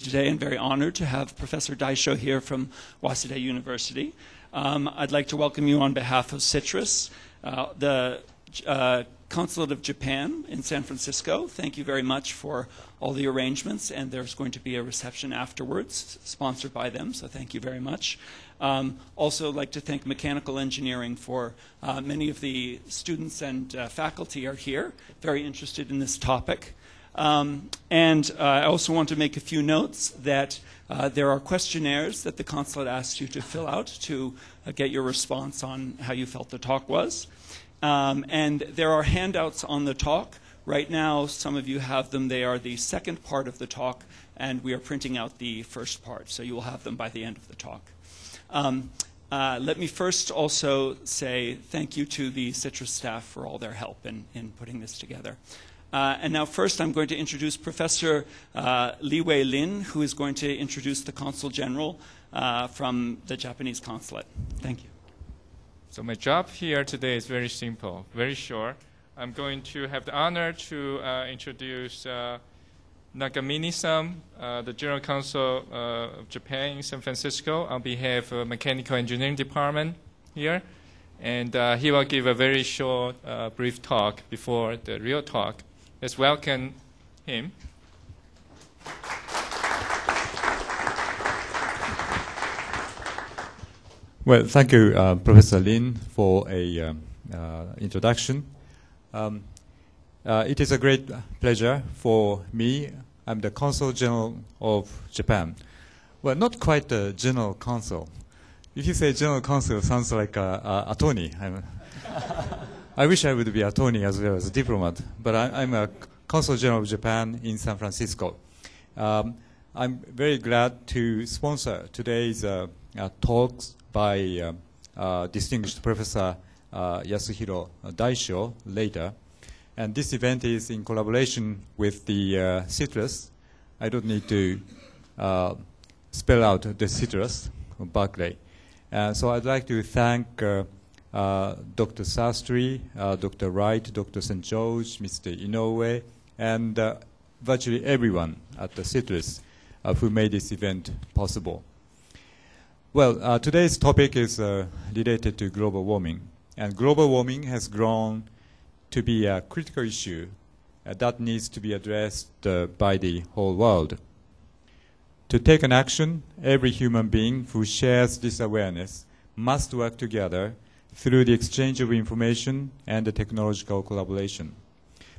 today and very honored to have Professor Daisho here from Waseda University. Um, I'd like to welcome you on behalf of CITRIS, uh, the uh, Consulate of Japan in San Francisco. Thank you very much for all the arrangements, and there's going to be a reception afterwards, sponsored by them, so thank you very much. Um, also, like to thank Mechanical Engineering for uh, many of the students and uh, faculty are here, very interested in this topic. Um, and uh, I also want to make a few notes that uh, there are questionnaires that the consulate asks you to fill out to uh, get your response on how you felt the talk was. Um, and there are handouts on the talk. Right now, some of you have them. They are the second part of the talk, and we are printing out the first part, so you will have them by the end of the talk. Um, uh, let me first also say thank you to the CITRIS staff for all their help in, in putting this together. Uh, and now, first, I'm going to introduce Professor uh, Liwei Lin, who is going to introduce the Consul General uh, from the Japanese consulate. Thank you. So, my job here today is very simple, very short. I'm going to have the honor to uh, introduce uh, Nagamine san, uh, the General Counsel of Japan in San Francisco, on behalf of Mechanical Engineering Department here. And he will give a very short, brief talk before the real talk. Let's welcome him. Well, thank you, uh, Professor Lin, for a um, uh, introduction. Um, uh, it is a great pleasure for me. I'm the Consul General of Japan. Well, not quite the General Consul. If you say General Consul, sounds like a attorney. I wish I would be attorney as well as a diplomat, but I, am a consul general of Japan in San Francisco. Um, I'm very glad to sponsor today's uh, uh, talks by uh, uh distinguished Professor uh, Yasuhiro Daisho later. And this event is in collaboration with the uh, CITRIS. I don't need to spell out the CITRIS of Berkeley. so I'd like to thank Dr. Sastry, uh, Dr. Wright, Dr. St. George, Mr. Inoue, and uh, virtually everyone at the CITRIS who made this event possible. Well, today's topic is related to global warming. And global warming has grown to be a critical issue uh, that needs to be addressed uh, by the whole world. To take an action, every human being who shares this awareness must work together through the exchange of information and the technological collaboration.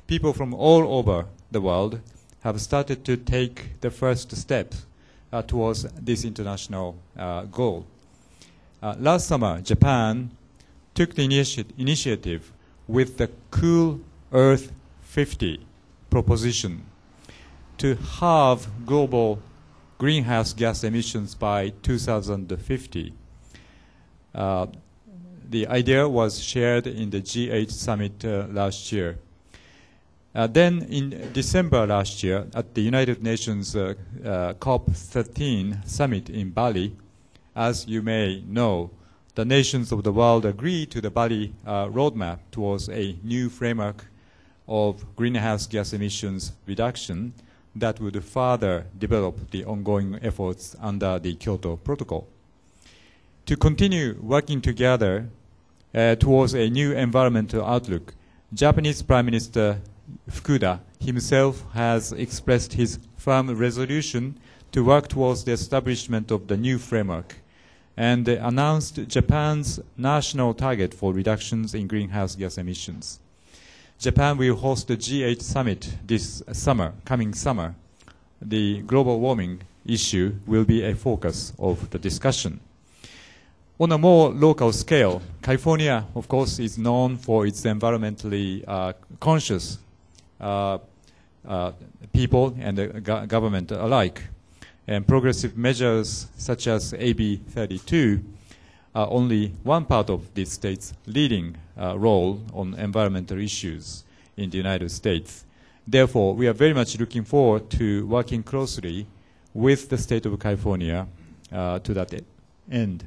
People from all over the world have started to take the first steps uh, towards this international uh, goal. Uh, last summer, Japan took the initi initiative with the Cool Earth 50 proposition to halve global greenhouse gas emissions by 2050. The idea was shared in the G8 summit uh, last year. Uh, then in December last year, at the United Nations uh, uh COP13 summit in Bali, as you may know, the nations of the world agreed to the Bali uh, roadmap towards a new framework of greenhouse gas emissions reduction that would further develop the ongoing efforts under the Kyoto Protocol. To continue working together uh, towards a new environmental outlook. Japanese Prime Minister Fukuda himself has expressed his firm resolution to work towards the establishment of the new framework and announced Japan's national target for reductions in greenhouse gas emissions. Japan will host the G8 summit this summer, coming summer. The global warming issue will be a focus of the discussion. On a more local scale, California, of course, is known for its environmentally uh, conscious uh, uh, people and go government alike. And progressive measures such as AB 32 are only one part of the state's leading uh, role on environmental issues in the United States. Therefore, we are very much looking forward to working closely with the state of California uh, to that end.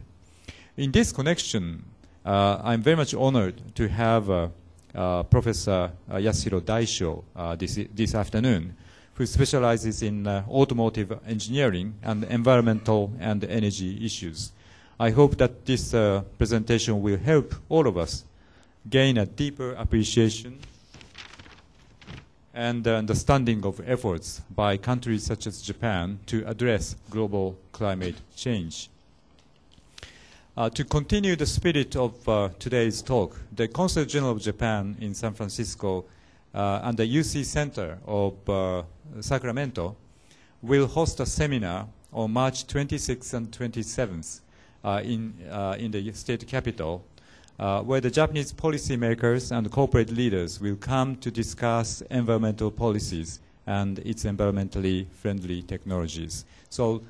In this connection, uh, I'm very much honored to have uh, uh, Professor Yasuhiro Daisho this, this afternoon, who specializes in automotive engineering and environmental and energy issues. I hope that this presentation will help all of us gain a deeper appreciation and understanding of efforts by countries such as Japan to address global climate change. Uh, to continue the spirit of uh, today's talk, the Consul General of Japan in San Francisco uh, and the UC Center of uh, Sacramento will host a seminar on March 26th and 27th uh, in, in the state capital where the Japanese policymakers and corporate leaders will come to discuss environmental policies and its environmentally friendly technologies. So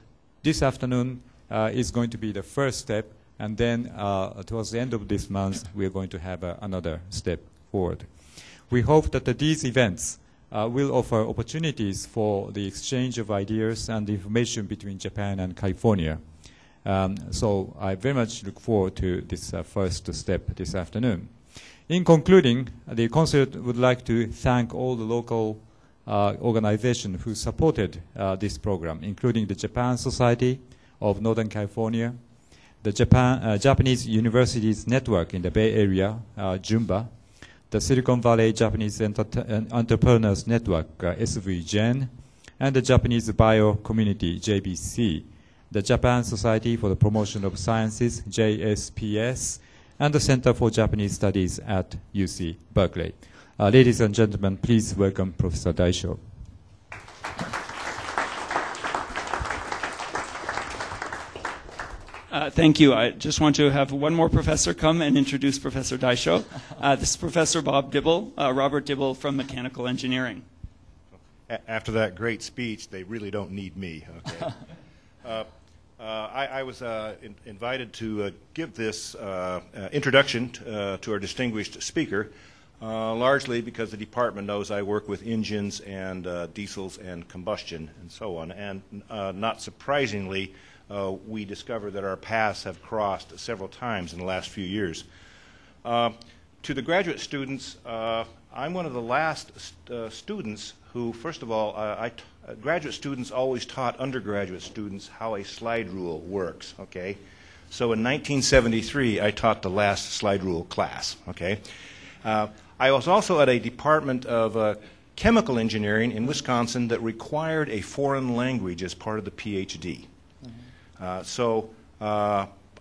this afternoon is going to be the first step, and then uh, towards the end of this month, we are going to have uh, another step forward. We hope that these events uh, will offer opportunities for the exchange of ideas and information between Japan and California. Um, so I very much look forward to this uh, first step this afternoon. In concluding, the Council would like to thank all the local uh, organizations who supported uh, this program, including the Japan Society of Northern California, the Japan, uh, Japanese Universities Network in the Bay Area, uh, JUNBA, the Silicon Valley Japanese Enter Entrepreneurs Network, uh, SVJEN, and the Japanese Bio Community, JBC the Japan Society for the Promotion of Sciences, JSPS, and the Center for Japanese Studies at UC Berkeley. Uh, ladies and gentlemen, please welcome Professor Daisho. Uh, thank you. I just want to have one more professor come and introduce Professor Daisho. Uh, this is Professor Bob Dibble, uh, Robert Dibble from Mechanical Engineering. After that great speech, they really don't need me. Okay. Uh, uh, I, I, was uh, in, invited to give this introduction to our distinguished speaker, largely because the department knows I work with engines and diesels and combustion and so on. And not surprisingly, we discovered that our paths have crossed several times in the last few years. to the graduate students, I'm one of the last st students who, first of all, uh, graduate students always taught undergraduate students how a slide rule works, okay? So in 1973, I taught the last slide rule class, okay? Uh, I was also at a department of uh, chemical engineering in Wisconsin that required a foreign language as part of the PhD. Mm-hmm. so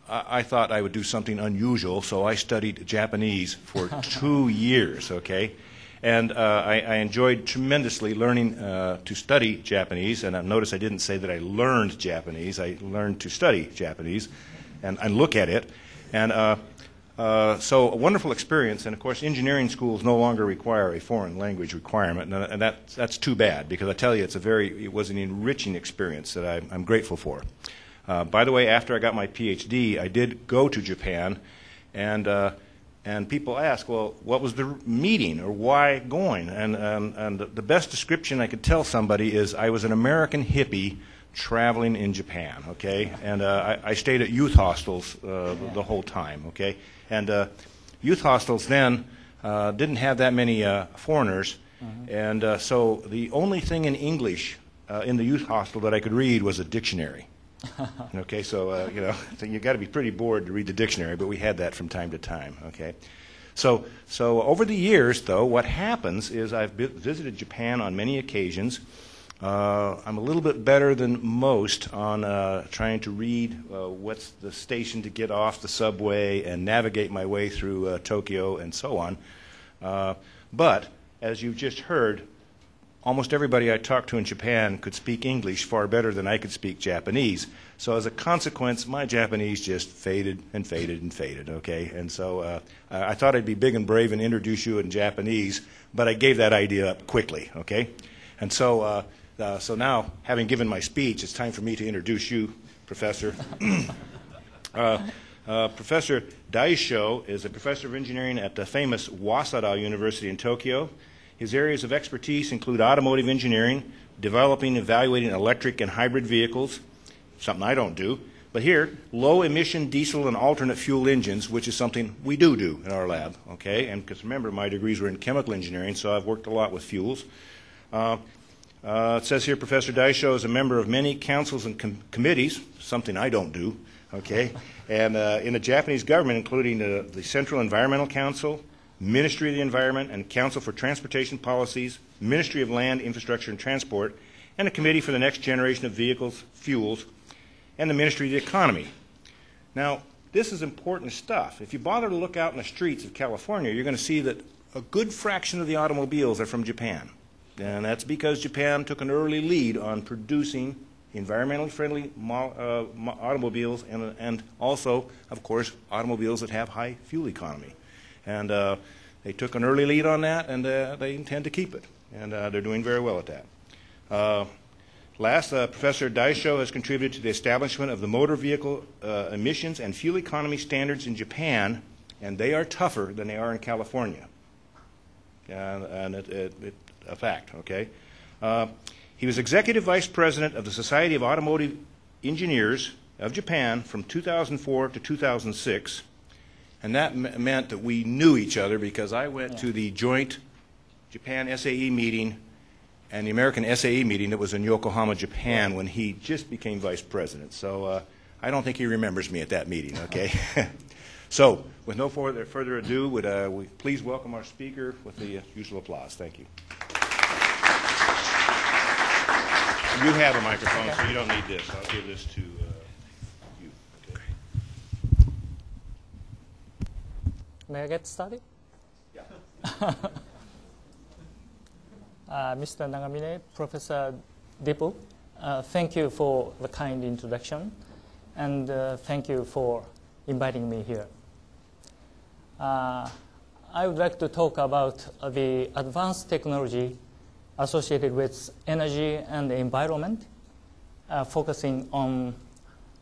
I, I thought I would do something unusual, so I studied Japanese for two years, okay? And uh, I, I, enjoyed tremendously learning uh, to study Japanese. And notice I didn't say that I learned Japanese. I learned to study Japanese and, and look at it. And uh, uh so a wonderful experience. And of course, engineering schools no longer require a foreign language requirement. And, and that, that's too bad because I tell you, it's a very, it was an enriching experience that I, I'm grateful for. Uh, by the way, after I got my PhD, I did go to Japan and uh, and people ask, well, what was the meeting or why going? And, and, and the best description I could tell somebody is I was an American hippie traveling in Japan, okay? And uh, I, I, stayed at youth hostels uh, the whole time, okay? And uh, youth hostels then uh, didn't have that many uh, foreigners, mm-hmm. and uh, so the only thing in English in the youth hostel that I could read was a dictionary. okay, so uh, you know, so you got to be pretty bored to read the dictionary, but we had that from time to time. Okay, so so over the years, though, what happens is I've visited Japan on many occasions. Uh, I'm a little bit better than most on uh, trying to read uh, what's the station to get off the subway and navigate my way through uh, Tokyo and so on. Uh, but as you've just heard, almost everybody I talked to in Japan could speak English far better than I could speak Japanese. So as a consequence, my Japanese just faded and faded and faded, okay? And so uh, I thought I'd be big and brave and introduce you in Japanese, but I gave that idea up quickly, okay? And so, uh, uh, so now, having given my speech, it's time for me to introduce you, Professor. Uh, uh, professor Daisho is a professor of engineering at the famous Waseda University in Tokyo. His areas of expertise include automotive engineering, developing and evaluating electric and hybrid vehicles, something I don't do, but here, low emission diesel and alternate fuel engines, which is something we do do in our lab, okay? And because remember, my degrees were in chemical engineering, so I've worked a lot with fuels. Uh, Uh, it says here Professor Daisho is a member of many councils and com- committees, something I don't do, okay, and uh, in the Japanese government, including the, the Central Environmental Council, Ministry of the Environment, and Council for Transportation Policies, Ministry of Land, Infrastructure, and Transport, and a Committee for the Next Generation of Vehicles, Fuels, and the Ministry of the Economy. Now, this is important stuff. If you bother to look out in the streets of California, you're going to see that a good fraction of the automobiles are from Japan. And that's because Japan took an early lead on producing environmentally friendly uh, mo- automobiles and, and also, of course, automobiles that have high fuel economy. And uh, they took an early lead on that, and uh, they intend to keep it. And uh, they're doing very well at that. Uh, Last, uh, Professor Daisho has contributed to the establishment of the motor vehicle emissions and fuel economy standards in Japan, and they are tougher than they are in California. And, and it, it, it, a fact, okay? He was executive vice president of the Society of Automotive Engineers of Japan from 2004 to 2006, and that m- meant that we knew each other because I went to the joint Japan SAE meeting and the American SAE meeting that was in Yokohama, Japan, when he just became vice president. So uh, I don't think he remembers me at that meeting, okay? so, with no further, further ado, would uh, we please welcome our speaker with the usual applause. Thank you. You have a microphone, so you don't need this. I'll give this to uh, you. Okay. May I get started? Yeah. Uh, Mr. Nagamine, Professor Dibble, uh, thank you for the kind introduction, and uh, thank you for inviting me here. Uh, I would like to talk about the advanced technology associated with energy and the environment, uh, focusing on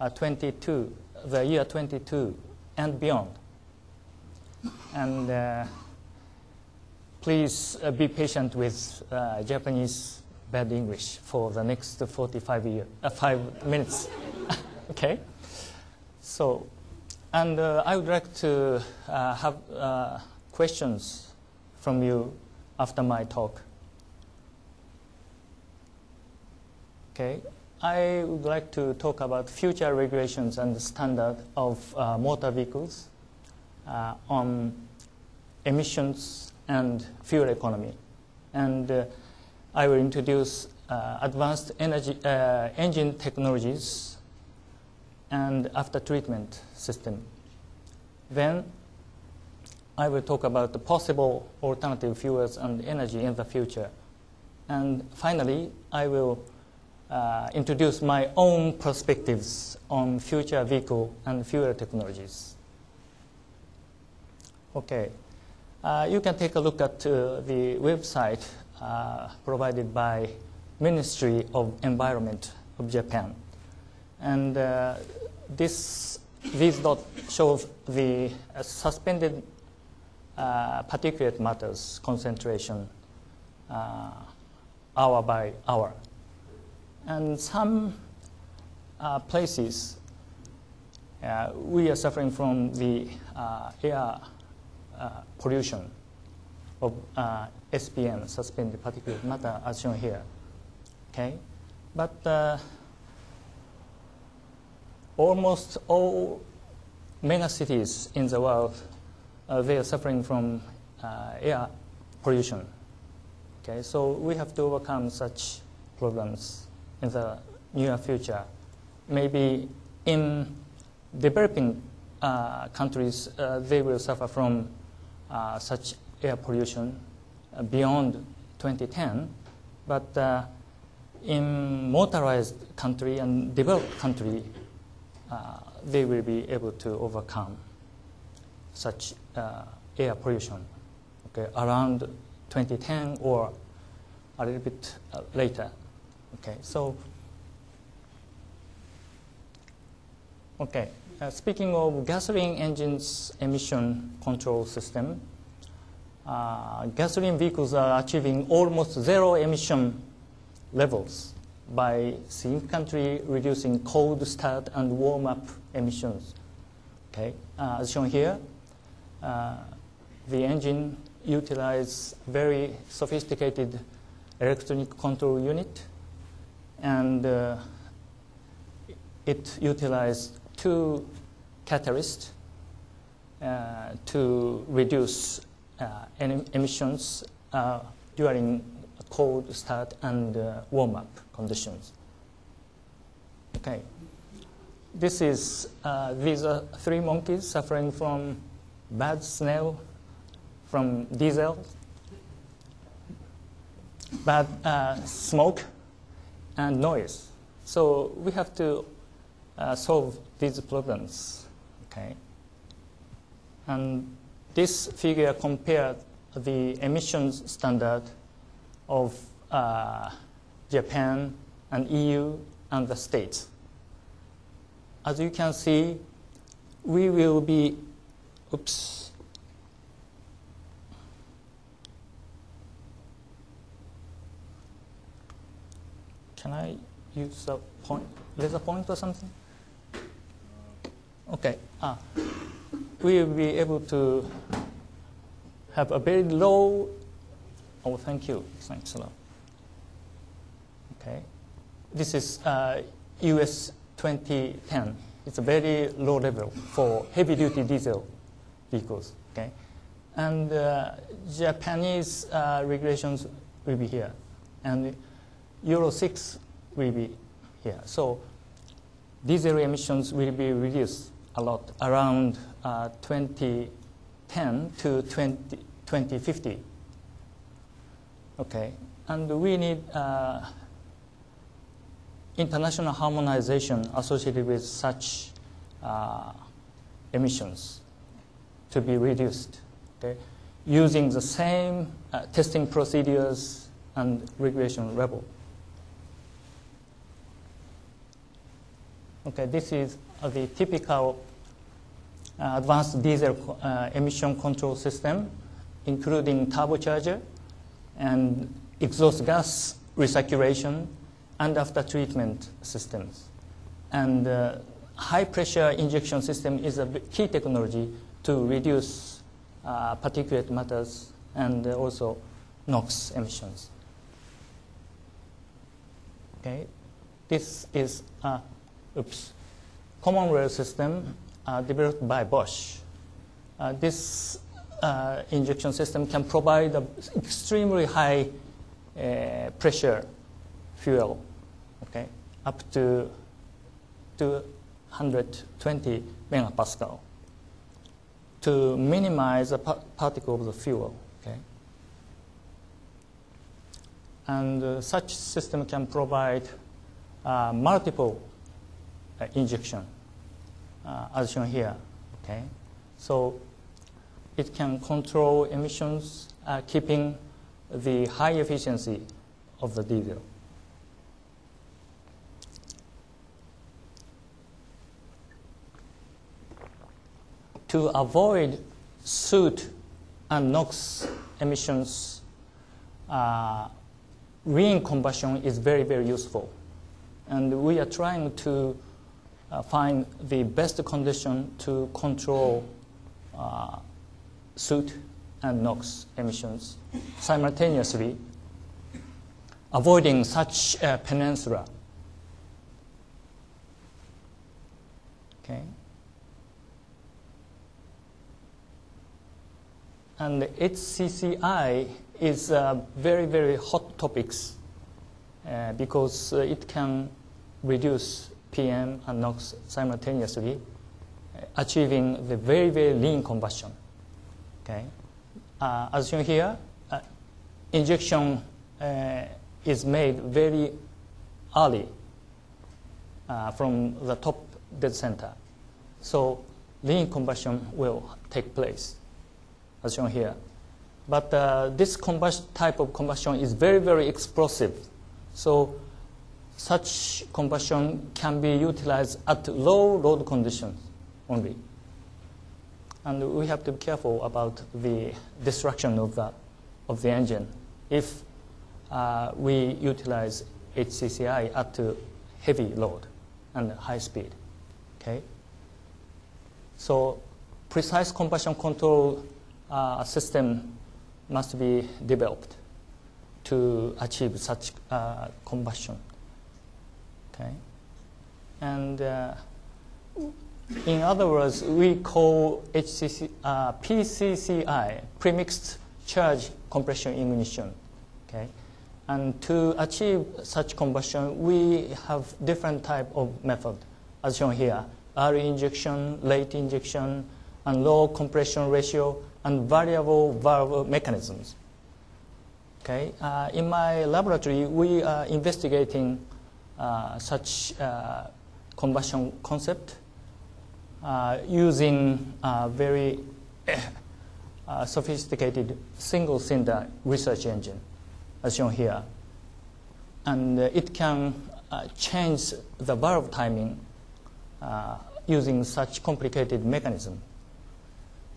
uh, 22, the year 22 and beyond. And uh, please uh, be patient with uh, Japanese bad English for the next 45 year, uh, five minutes. okay? So, and uh, I would like to uh, have questions from you after my talk. Okay, I would like to talk about future regulations and the standard of motor vehicles uh, on emissions and fuel economy. And uh, I will introduce uh, advanced energy, uh, engine technologies and after treatment system. Then I will talk about the possible alternative fuels and energy in the future. And finally, I will uh, introduce my own perspectives on future vehicle and fuel technologies. Okay. Uh, you can take a look at uh, the website uh, provided by Ministry of Environment of Japan. And uh, this, these dot shows the uh, suspended uh, particulate matters concentration hour by hour. And some places we are suffering from the air pollution of uh, SPM, suspended particulate matter, as shown here. Okay, but uh, almost all mega cities in the world they are suffering from air pollution. Okay, so we have to overcome such problems in the near future. Maybe in developing uh, countries, uh, they will suffer from uh, such air pollution uh, beyond 2010, but uh, in motorized country and developed country, they will be able to overcome such air pollution okay, around 2010 or a little bit later. Okay, so okay. Uh, speaking of gasoline engines emission control system, uh, gasoline vehicles are achieving almost zero emission levels by significantly reducing cold start and warm up emissions. Okay, uh, as shown here, uh, the engine utilizes very sophisticated electronic control unit, and uh, it utilized two catalysts uh, to reduce uh, emissions uh, during cold start and uh, warm up conditions. Okay. This is, uh, these are three monkeys suffering from bad smell from diesel, bad uh, smoke, and noise. So we have to solve these problems. Okay. And this figure compared the emissions standard of uh, Japan and EU and the States. As you can see, we will be, oops. Can I use a point, laser point or something? Okay. Ah, we will be able to have a very low. Oh, thank you. Thanks a lot. Okay. This is uh, US 2010. It's a very low level for heavy duty diesel vehicles. Okay. And uh, Japanese uh, regulations will be here. And Euro 6 will be here. So diesel emissions will be reduced a lot around uh, 2010 to 20, 2050. Okay, and we need uh, international harmonization associated with such uh, emissions to be reduced. Okay, using the same uh, testing procedures and regulation level. Okay, this is the typical uh, advanced diesel uh, emission control system, including turbocharger and exhaust gas recirculation and after treatment systems. And uh, high pressure injection system is a key technology to reduce uh, particulate matters and also NOx emissions. Okay, this is uh, oops, common rail system uh, developed by Bosch. Uh, this uh, injection system can provide extremely high pressure fuel, okay, up to 220 megapascal to minimize the pa- particle of the fuel. Okay? And uh, such system can provide uh, multiple uh, injection, as shown here. Okay, so it can control emissions, uh, keeping the high efficiency of the diesel. To avoid soot and NOx emissions, uh, lean combustion is very, very useful. And we are trying to uh, find the best condition to control uh, soot and NOx emissions simultaneously, avoiding such a peninsula. Okay. And HCCI is uh, very, very hot topics uh, because uh, it can reduce PM and NOx simultaneously, uh, achieving the very, very lean combustion. Okay, uh, as shown here, uh, injection uh, is made very early uh, from the top dead center, so lean combustion will take place, as shown here. But uh, this type of combustion is very, very explosive. So such combustion can be utilized at low load conditions only. And we have to be careful about the destruction of the, of the engine if uh, we utilize HCCI at heavy load and high speed. Okay? So precise combustion control uh, system must be developed. to achieve such uh, combustion. Okay, and uh, in other words, we call HCC, uh, PCCI, premixed charge compression ignition. Okay, and to achieve such combustion, we have different type of method, as shown here: early injection, late injection, and low compression ratio, and variable valve mechanisms. Okay, uh, in my laboratory, we are investigating such uh, combustion concept uh, using a very uh, sophisticated single cylinder research engine, as shown here. And uh, it can uh, change the valve timing uh, using such complicated mechanism.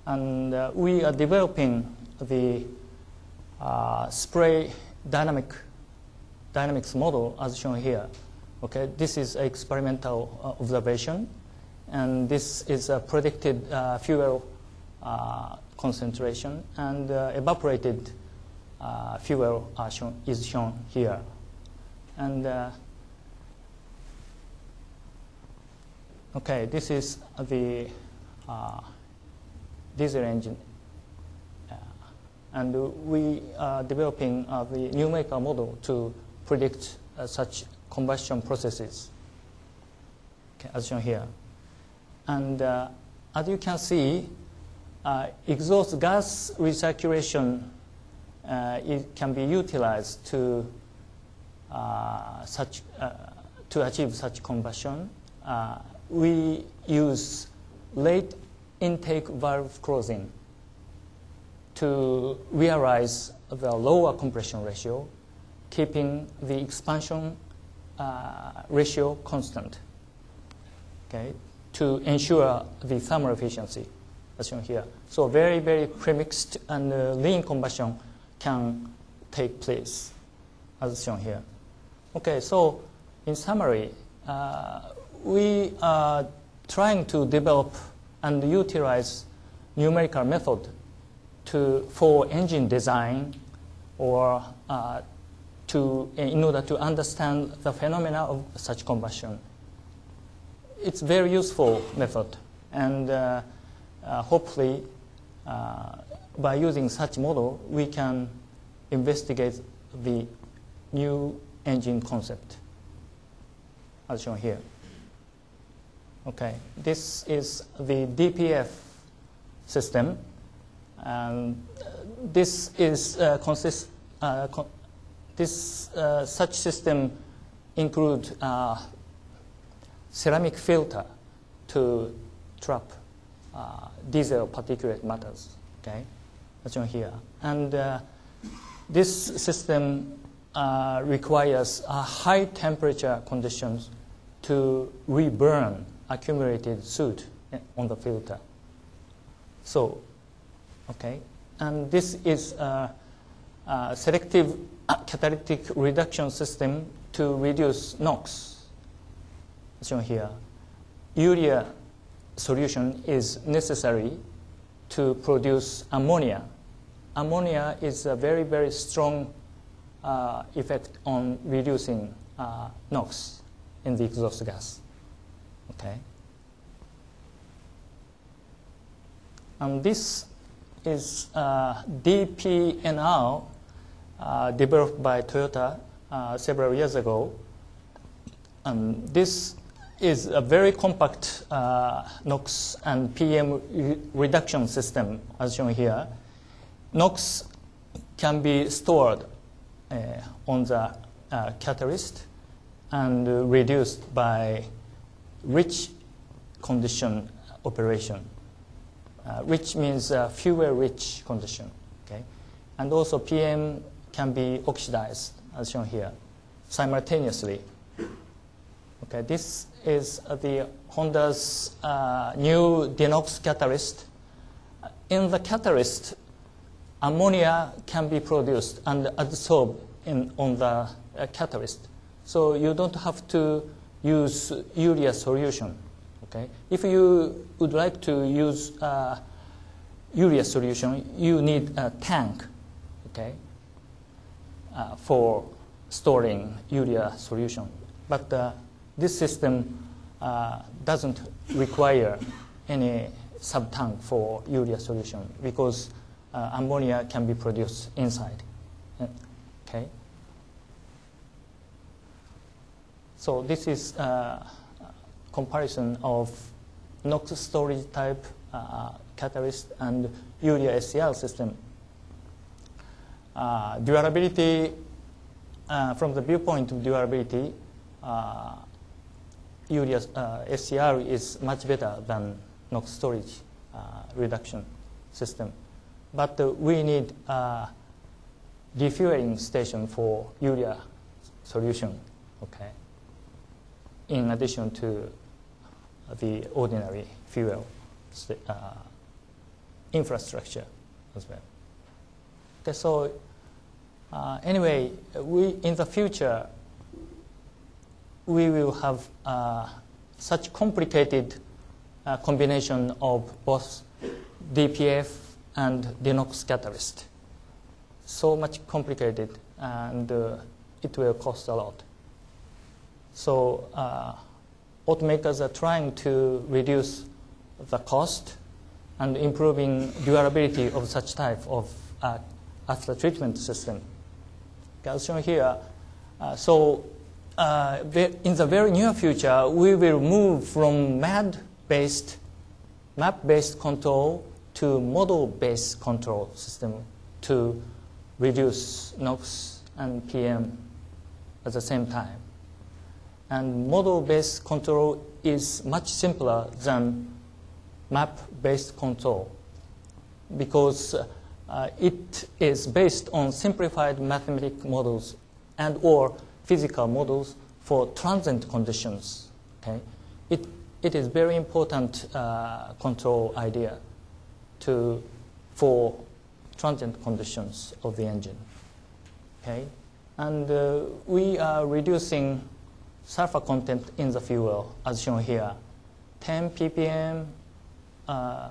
And uh, we are developing the uh, spray dynamic dynamics model as shown here. Okay, this is experimental uh, observation, and this is a predicted uh, fuel uh, concentration, and uh, evaporated uh, fuel shown, is shown here. And uh, okay, this is the diesel engine and we are developing the numerical model to predict such combustion processes, okay, as shown here. And uh, as you can see, uh, exhaust gas recirculation uh, it can be utilized to uh, such uh, to achieve such combustion. Uh, we use late intake valve closing to realize the lower compression ratio, keeping the expansion uh, ratio constant. Okay, to ensure the thermal efficiency, as shown here. So very, very premixed and uh, lean combustion can take place, as shown here. Okay, so in summary, uh, we are trying to develop and utilize numerical method to, for engine design or uh, to, in order to understand the phenomena of such combustion. It's very useful method, and uh, uh, hopefully, uh, by using such model, we can investigate the new engine concept, as shown here. Okay, this is the DPF system, and this is uh, consist. Uh, co- this uh, such system include uh, ceramic filter to trap uh, diesel particulate matters. Okay, as shown here, and uh, this system uh, requires uh, high temperature conditions to reburn accumulated soot on the filter. So, okay, and this is a selective catalytic reduction system to reduce NOx, shown here. Urea solution is necessary to produce ammonia. Ammonia is a very, very strong uh, effect on reducing uh, NOx in the exhaust gas. Okay. And this is uh, DPNR uh, developed by Toyota uh, several years ago. And this is a very compact uh, NOx and PM re- reduction system, as shown here. NOx can be stored uh, on the uh, catalyst and reduced by rich condition operation. Uh, rich means uh, fuel rich condition. Okay? And also PM can be oxidized, as shown here, simultaneously. Okay, this is the Honda's uh, new Denox catalyst. In the catalyst, ammonia can be produced and adsorbed in, on the uh, catalyst. So you don't have to use urea solution. Okay? If you would like to use uh, urea solution, you need a tank. Okay? Uh, for storing urea solution. But uh, this system uh, doesn't require any sub-tank for urea solution because uh, ammonia can be produced inside. Uh, Okay. So this is comparison of NOx storage type catalyst and urea SCR system. Uh, durability, uh, from the viewpoint of durability, uh, urea uh, SCR is much better than NOx storage uh, reduction system. But uh, we need refueling station for urea solution, okay, in addition to the ordinary fuel infrastructure as well. Okay, so uh, anyway, we in the future we will have uh, such complicated uh, combination of both DPF and DeNOx catalyst. So much complicated, and uh, it will cost a lot. So uh, automakers are trying to reduce the cost and improving durability of such type of uh, after treatment system. As shown here, uh, so uh, in the very near future, we will move from MAD-based, map-based control to model-based control system to reduce NOx and PM at the same time. And model-based control is much simpler than map-based control because uh, it is based on simplified mathematical models and or physical models for transient conditions. Okay? It, it is very important uh, control idea to, for transient conditions of the engine. Okay? And uh, we are reducing sulfur content in the fuel as shown here. 10 ppm, uh,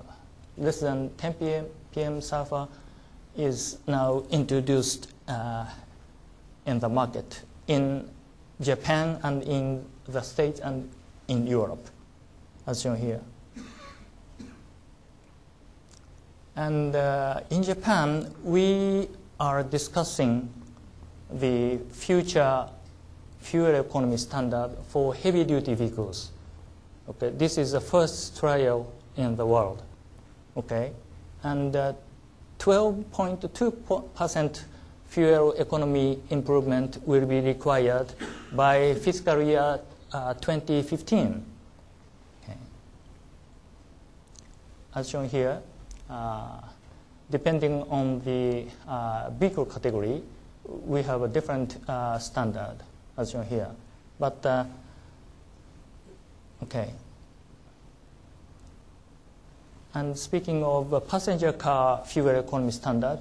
less than 10 ppm, ppm sulfur is now introduced uh, in the market in Japan and in the States and in Europe, as shown here. And uh, in Japan, we are discussing the future fuel economy standard for heavy duty vehicles. Okay, this is the first trial in the world. Okay, and uh, 12.2% fuel economy improvement will be required by fiscal year uh, 2015. Okay. As shown here, uh, depending on the uh, vehicle category, we have a different uh, standard, as shown here. But uh, okay. And speaking of passenger car fuel economy standard,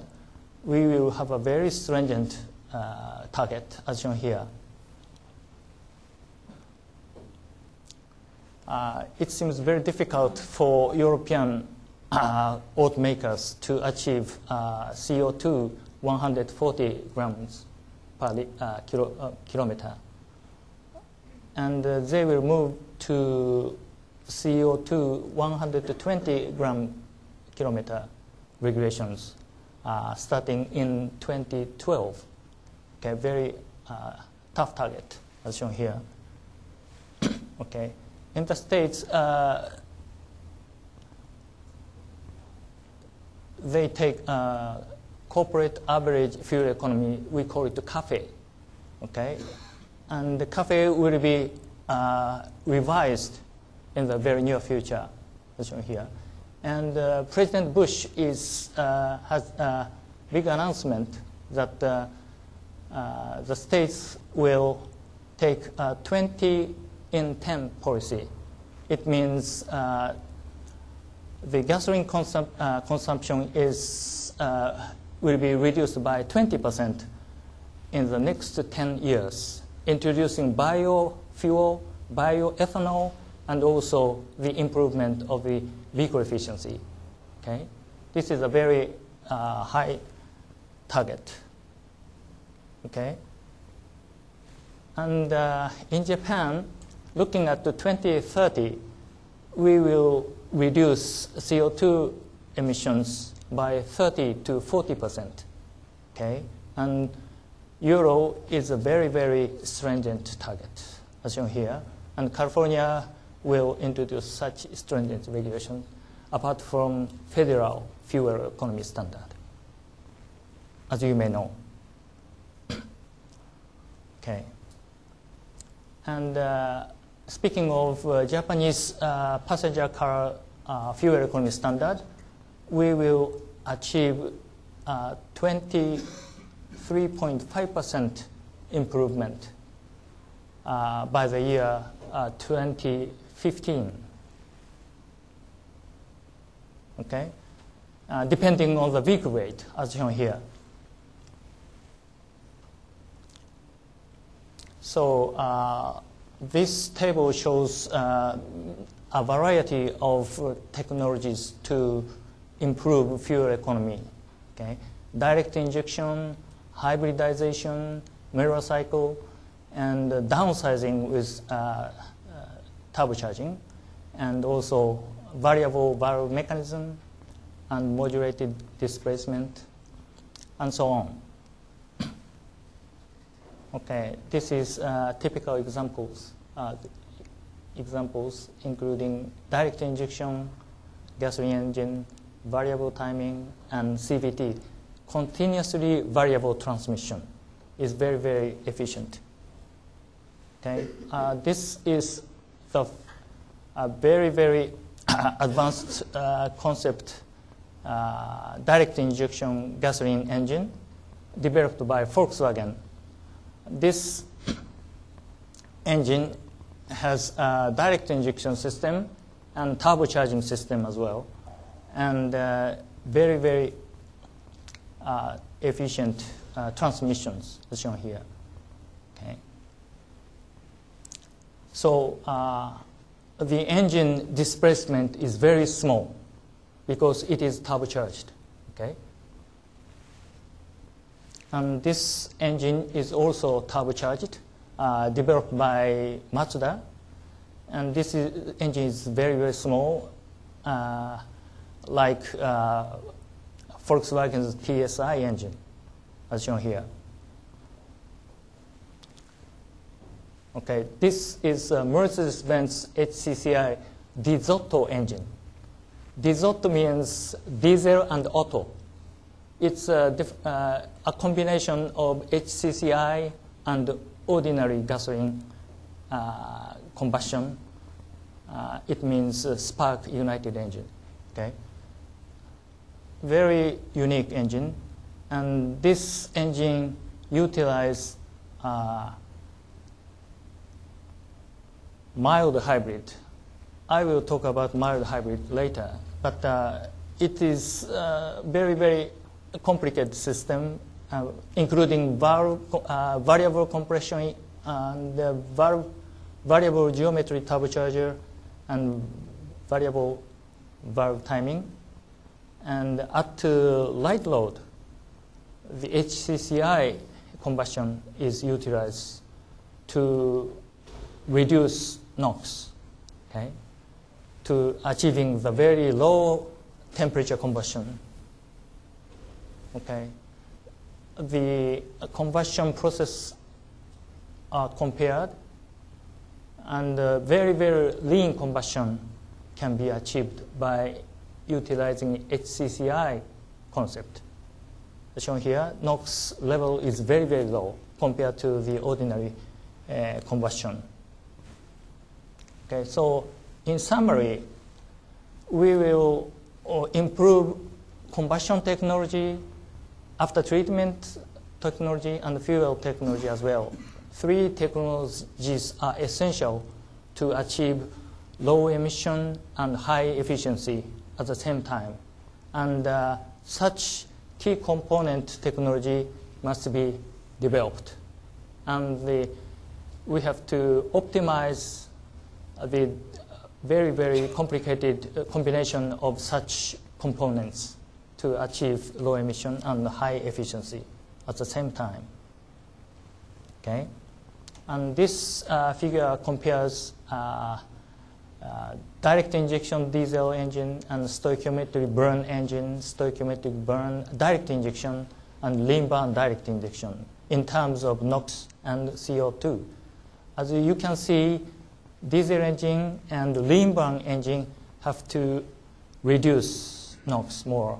we will have a very stringent uh, target, as shown here. Uh, it seems very difficult for European uh, automakers to achieve uh, CO2 140 grams per uh, kilo, uh, kilometer. And they will move to CO2 120 gram kilometer regulations uh, starting in 2012. Okay, very uh, tough target as shown here. okay, in the states, uh, they take uh, corporate average fuel economy. We call it the CAFE. Okay, and the CAFE will be uh, revised in the very near future, as shown here. And uh, President Bush is, uh, has a big announcement that uh, uh, the states will take a 20 in 10 policy. It means uh, the gasoline consum- uh, consumption is, will be reduced by 20% in the next 10 years, introducing biofuel, bioethanol, and also the improvement of the vehicle efficiency. Okay? This is a very uh, high target. Okay? And uh, in Japan, looking at the 2030, we will reduce CO2 emissions by 30 to 40 percent. Okay? And Euro is a very, very stringent target, as shown here. And California will introduce such stringent regulation apart from federal fuel economy standard. As you may know. okay. And uh, speaking of uh, Japanese uh, passenger car uh, fuel economy standard, we will achieve uh, 23.5% improvement uh, by the year 20 15. Okay? Uh, depending on the vehicle weight, as shown here. So uh, this table shows uh, a variety of technologies to improve fuel economy. Okay? Direct injection, hybridization, Miller cycle, and downsizing with uh, turbocharging, and also variable valve mechanism and modulated displacement, and so on. Okay, this is uh, typical examples. Uh, examples including direct injection, gasoline engine, variable timing, and CVT, continuously variable transmission, is very, very efficient. Okay, uh, this is the a very, very advanced uh, concept uh, direct injection gasoline engine developed by Volkswagen this engine has a direct injection system and turbocharging system as well, and uh, very, very uh, efficient uh, transmissions as shown here. Okay. So uh, the engine displacement is very small because it is turbocharged. Okay. And this engine is also turbocharged, uh, developed by Mazda. And this is, engine is very, very small, uh, like uh, Volkswagen's TSI engine, as shown here. Okay, this is a Mercedes-Benz HCCI Diesotto engine. Diesotto means diesel and Otto it's a, uh, a, combination of HCCI and ordinary gasoline uh, combustion. Uh, it means spark ignited engine. Okay, very unique engine, and this engine utilizes uh, mild hybrid. I will talk about mild hybrid later, but uh, it is uh, very very complicated system, uh, including var uh, variable compression and var variable geometry turbocharger and variable valve timing. And at uh, light load, the HCCI combustion is utilized to reduce NOx, okay, to achieving the very low temperature combustion okay, the combustion process are compared, and uh, very, very lean combustion can be achieved by utilizing HCCI concept. As shown here, NOx level is very, very low compared to the ordinary uh, combustion. Okay, so in summary, we will uh, improve combustion technology after treatment technology and fuel technology as well. Three technologies are essential to achieve low emission and high efficiency at the same time. And uh, such key component technology must be developed. And the, we have to optimize the very, very complicated combination of such components to achieve low emission and high efficiency at the same time. Okay, and this uh, figure compares uh, uh, direct injection diesel engine and stoichiometric burn engine, stoichiometric burn direct injection, and lean burn direct injection in terms of NOx and CO2. As you can see, diesel engine and lean burn engine have to reduce NOx more,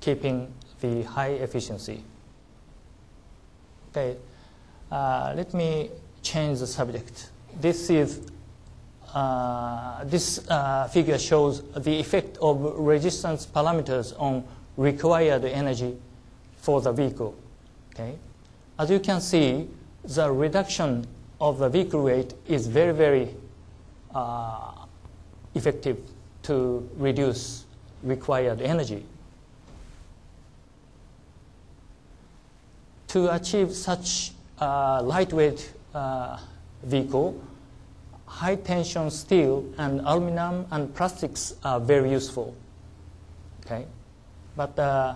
keeping the high efficiency. Okay, uh, let me change the subject. This is uh, this uh, figure shows the effect of resistance parameters on required energy for the vehicle. Okay, as you can see, the reduction of the vehicle weight is very very uh, effective to reduce required energy. To achieve such uh, lightweight uh, vehicle, high tension steel and aluminum and plastics are very useful. Okay, but uh,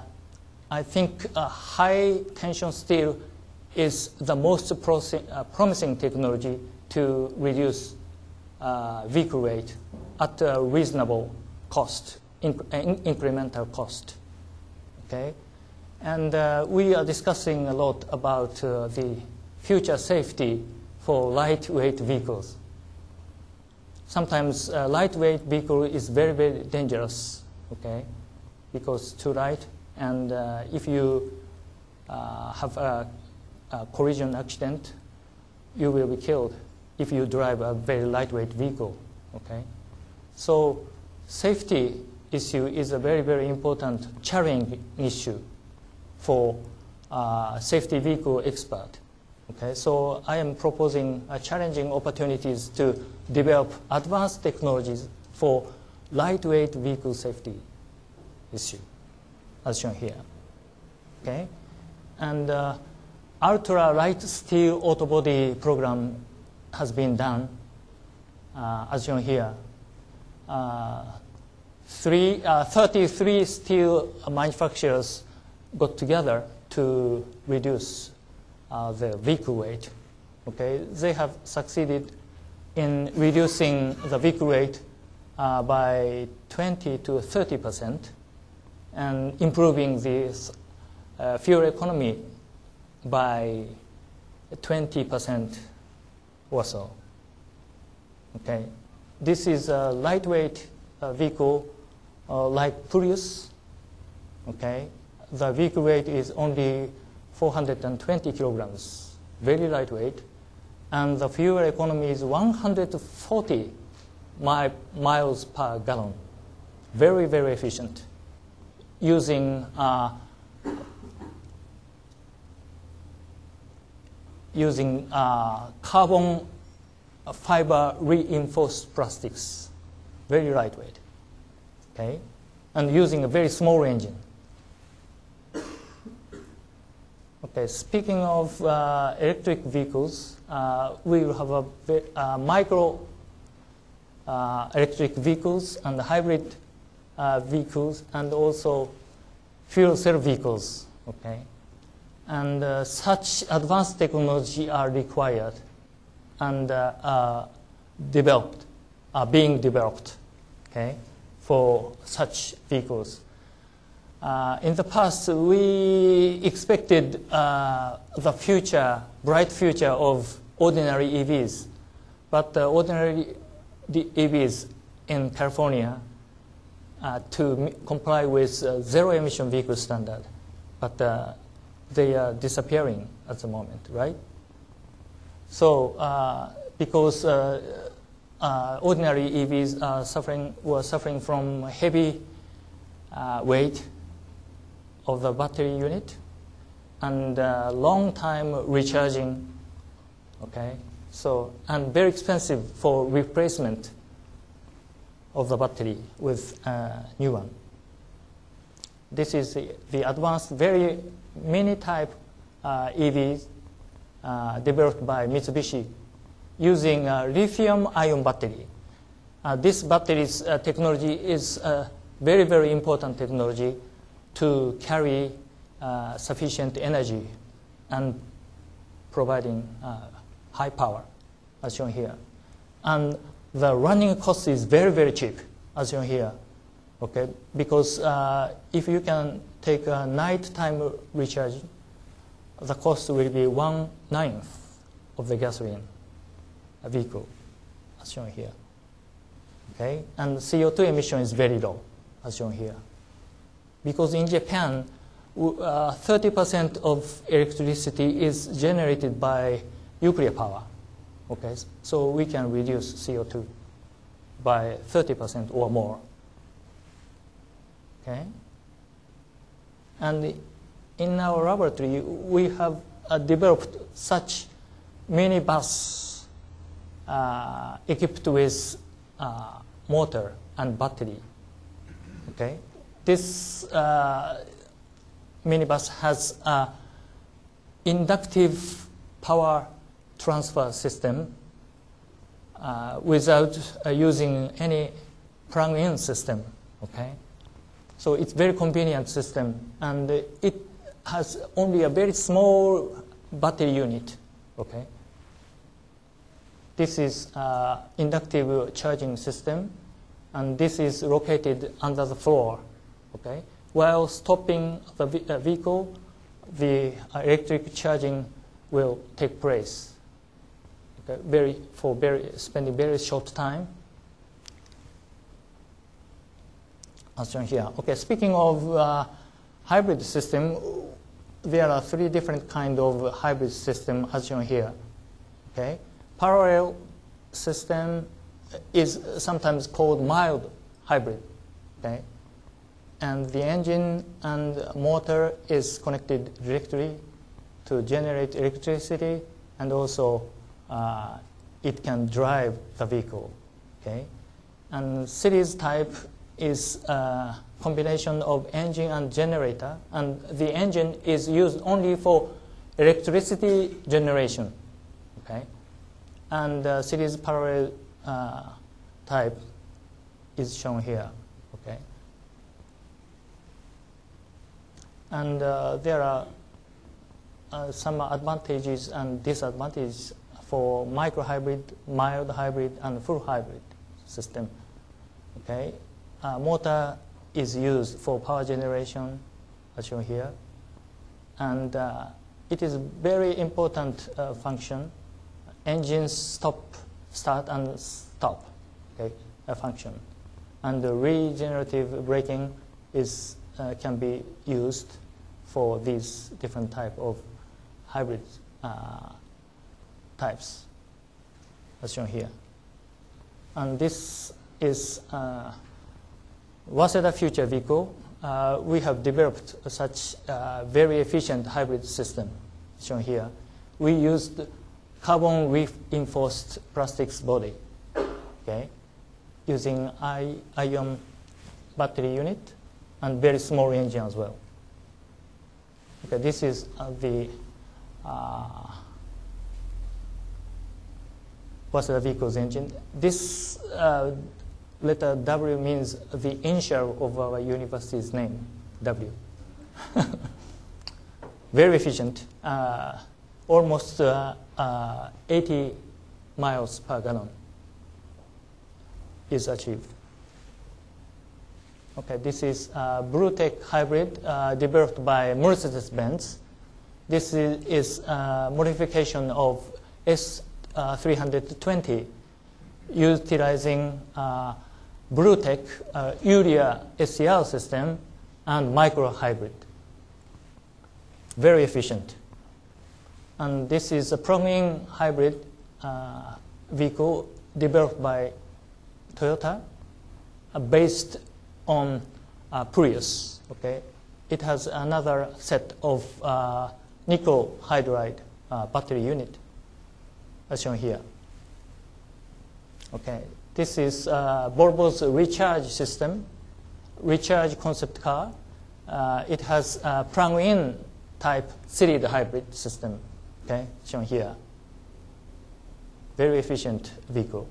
I think high tension steel is the most uh, promising technology to reduce uh, vehicle weight at a reasonable cost, inc incremental cost. Okay, and uh, we are discussing a lot about uh, the future safety for lightweight vehicles. Sometimes a lightweight vehicle is very, very dangerous, okay, because too light. And uh, if you uh, have a, a collision accident, you will be killed if you drive a very lightweight vehicle, okay? So safety issue is a very, very important challenge issue for uh, safety vehicle expert. Okay, so I am proposing uh, challenging opportunities to develop advanced technologies for lightweight vehicle safety issue, as shown here. Okay, and uh, ultra light steel auto body program has been done, uh, as shown here. Uh, three, uh, 33 steel manufacturers got together to reduce uh, the vehicle weight. Okay, they have succeeded in reducing the vehicle weight uh, by 20 to 30 percent and improving the uh, fuel economy by 20 percent or so. Okay, this is a lightweight uh, vehicle uh, like Prius. Okay, the vehicle weight is only 420 kilograms, very lightweight, and the fuel economy is 140 mi miles per gallon, very, very efficient, using uh, using uh, carbon fiber reinforced plastics, very lightweight, okay, and using a very small engine. Okay, speaking of uh, electric vehicles, uh, we will have a uh, micro uh, electric vehicles and hybrid uh, vehicles and also fuel cell vehicles. Okay, and uh, such advanced technology are required and are developed, are being developed. Okay, for such vehicles. Uh, in the past, we expected uh, the future, bright future of ordinary EVs, but the ordinary EVs in California uh, to comply with uh, zero emission vehicle standard, but uh, they are disappearing at the moment, right? So, uh, because ordinary EVs are suffering, were suffering from heavy weight of the battery unit and uh, long time recharging okay so and very expensive for replacement of the battery with a new one this is the advanced very mini type uh, EVs uh, developed by Mitsubishi using a lithium ion battery uh, this battery's uh, technology is a very very important technology to carry uh, sufficient energy and providing uh, high power, as shown here. And the running cost is very, very cheap, as shown here. Okay, because uh, if you can take a nighttime recharge, the cost will be one ninth of the gasoline vehicle, as shown here. Okay, and CO2 emission is very low, as shown here. Because in Japan, uh, 30% of electricity is generated by nuclear power. Okay, so we can reduce CO2 by 30% or more. Okay, and in our laboratory, we have uh, developed such minibus uh, equipped with uh, motor and battery. Okay, this uh, minibus has a inductive power transfer system uh, without uh, using any plug-in system. Okay, so it's very convenient system, and it has only a very small battery unit. Okay, this is uh, inductive charging system, and this is located under the floor. Okay, while stopping the vehicle, the electric charging will take place. Okay, very for very spending very short time. As shown here. Okay, speaking of uh, hybrid system, there are three different kind of hybrid system as shown here. Okay, parallel system is sometimes called mild hybrid. Okay, and the engine and motor is connected directly to generate electricity and also uh, it can drive the vehicle. Okay? And series type is a combination of engine and generator, and the engine is used only for electricity generation. Okay? And uh, series parallel uh, type is shown here. Okay? And uh, there are uh, some advantages and disadvantages for micro hybrid, mild hybrid, and full hybrid system. Okay, uh, motor is used for power generation, as shown here, and uh, it is very important uh, function. Engines stop, start, and stop. Okay, a function, and the regenerative braking is uh, can be used for these different type of hybrid uh, types, as shown here. And this is uh, Waseda Future Vehicle. Uh, we have developed such uh, very efficient hybrid system, shown here. We used carbon reinforced plastics body, okay, using ion battery unit and very small engine as well. Okay, this is uh, the uh, the vehicle's engine. This uh, letter W means the initial of our university's name, W. Very efficient, uh, almost uh, uh, 80 miles per gallon is achieved. Okay, this is uh, BlueTEC hybrid uh, developed by Mercedes-Benz. This is, is a modification of S 320 utilizing uh, BlueTEC uh, urea SCR system and micro hybrid. Very efficient. And this is a plug-in hybrid uh, vehicle developed by Toyota uh, based on uh, Prius. Okay, it has another set of uh, nickel hydride uh, battery unit as shown here. Okay, this is uh, Volvo's recharge system, recharge concept car. Uh, it has a plug-in type series hybrid system, okay, shown here. Very efficient vehicle.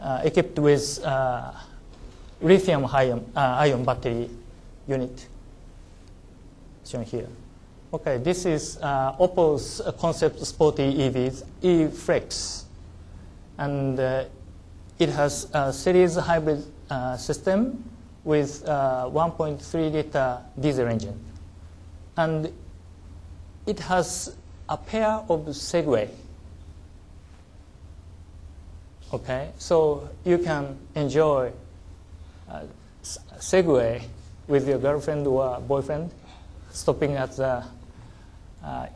Uh, equipped with uh, lithium ion, uh, ion battery unit, shown here. Okay, this is uh, Opel's concept sporty EVs, E-Flex. And uh, it has a series hybrid uh, system with uh, 1.3 liter diesel engine. And it has a pair of Segway. Okay, so you can enjoy uh, Segway with your girlfriend or boyfriend, stopping at the uh,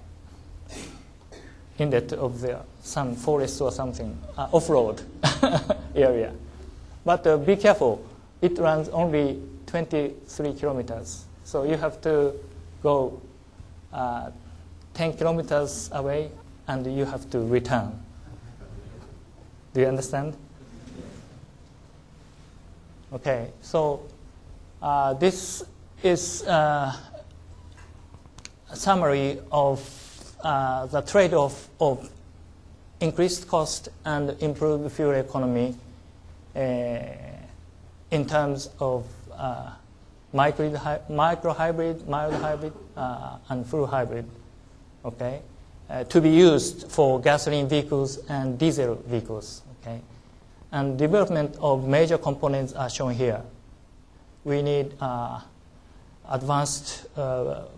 inlet of the some forest or something, uh, off-road area. But uh, be careful, it runs only 23 kilometers. So you have to go uh, 10 kilometers away and you have to return. Do you understand? Okay, so uh, this is uh, a summary of uh, the trade-off of increased cost and improved fuel economy uh, in terms of uh, micro, hy- micro hybrid, mild hybrid, uh, and full hybrid. Okay, uh, to be used for gasoline vehicles and diesel vehicles. Okay, and development of major components are shown here. We need advanced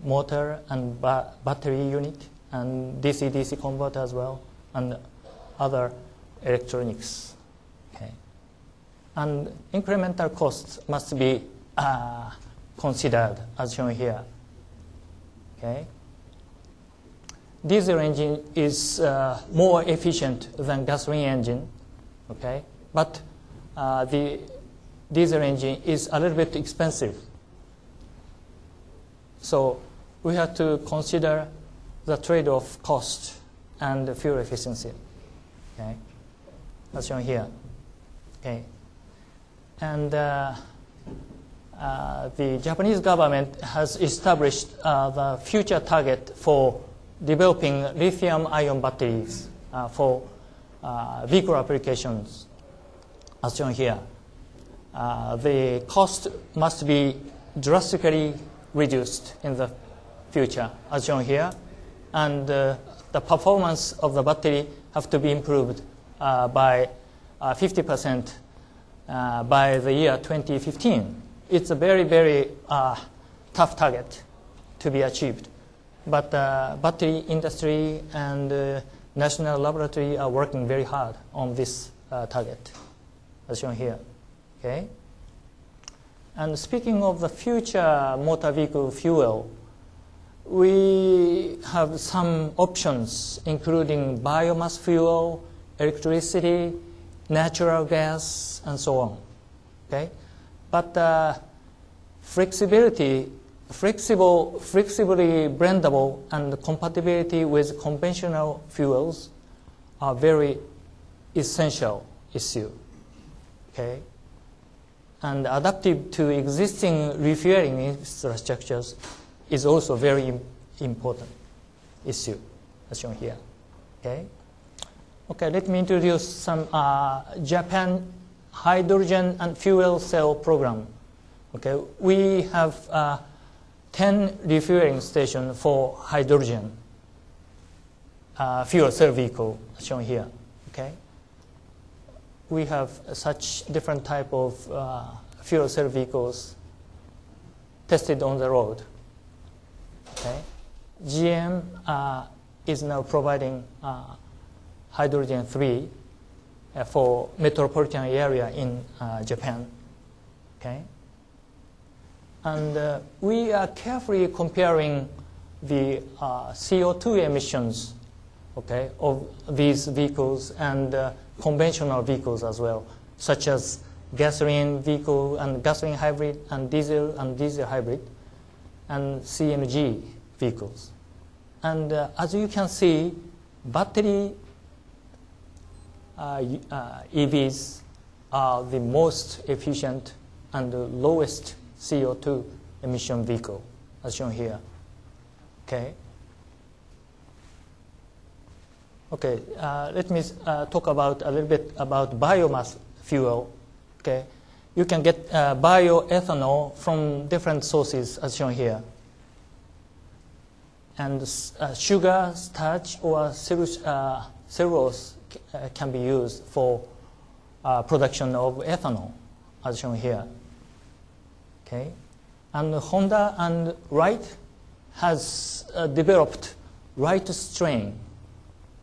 motor and ba- battery unit and DC-DC converter as well, and other electronics. Okay. And incremental costs must be uh, considered as shown here. Okay. Diesel engine is uh, more efficient than gasoline engine, okay, but uh, the diesel engine is a little bit expensive. So we have to consider the trade-off cost and fuel efficiency. Okay, as shown here. Okay, and uh, uh, the Japanese government has established uh, the future target for developing lithium-ion batteries uh, for uh, vehicle applications, as shown here. Uh, the cost must be drastically reduced in the future, as shown here, and uh, the performance of the battery have to be improved uh, by uh, 50% uh, by the year 2015. It's a very, very tough target to be achieved. But uh, battery industry and uh, national laboratory are working very hard on this uh, target, as shown here. Okay. And speaking of the future motor vehicle fuel, we have some options, including biomass fuel, electricity, natural gas, and so on. Okay, but uh, flexibility, flexible, flexibly blendable, and compatibility with conventional fuels are very essential issue. Okay, and adaptive to existing refueling infrastructures is also very important issue, as shown here. Okay. Okay, let me introduce some uh, Japan hydrogen and fuel cell program. Okay, we have uh, 10 refueling stations for hydrogen uh, fuel cell vehicle as shown here. Okay, we have such different type of uh, fuel cell vehicles tested on the road. Okay, GM uh, is now providing uh, hydrogen 3 uh, for metropolitan area in uh, Japan. Okay? And uh, we are carefully comparing the uh, CO2 emissions okay, of these vehicles and conventional vehicles as well, such as gasoline vehicle and gasoline hybrid and diesel and diesel hybrid and CNG vehicles. And uh, as you can see, battery uh, uh, EVs are the most efficient and the lowest CO2 emission vehicle, as shown here. Okay. Okay. Uh, let me uh, talk about a little bit about biomass fuel. Okay. You can get uh, bioethanol from different sources, as shown here. and uh, sugar, starch, or uh, cellulose uh, can be used for uh, production of ethanol, as shown here. Okay, and Honda and RITE has uh, developed RITE strain.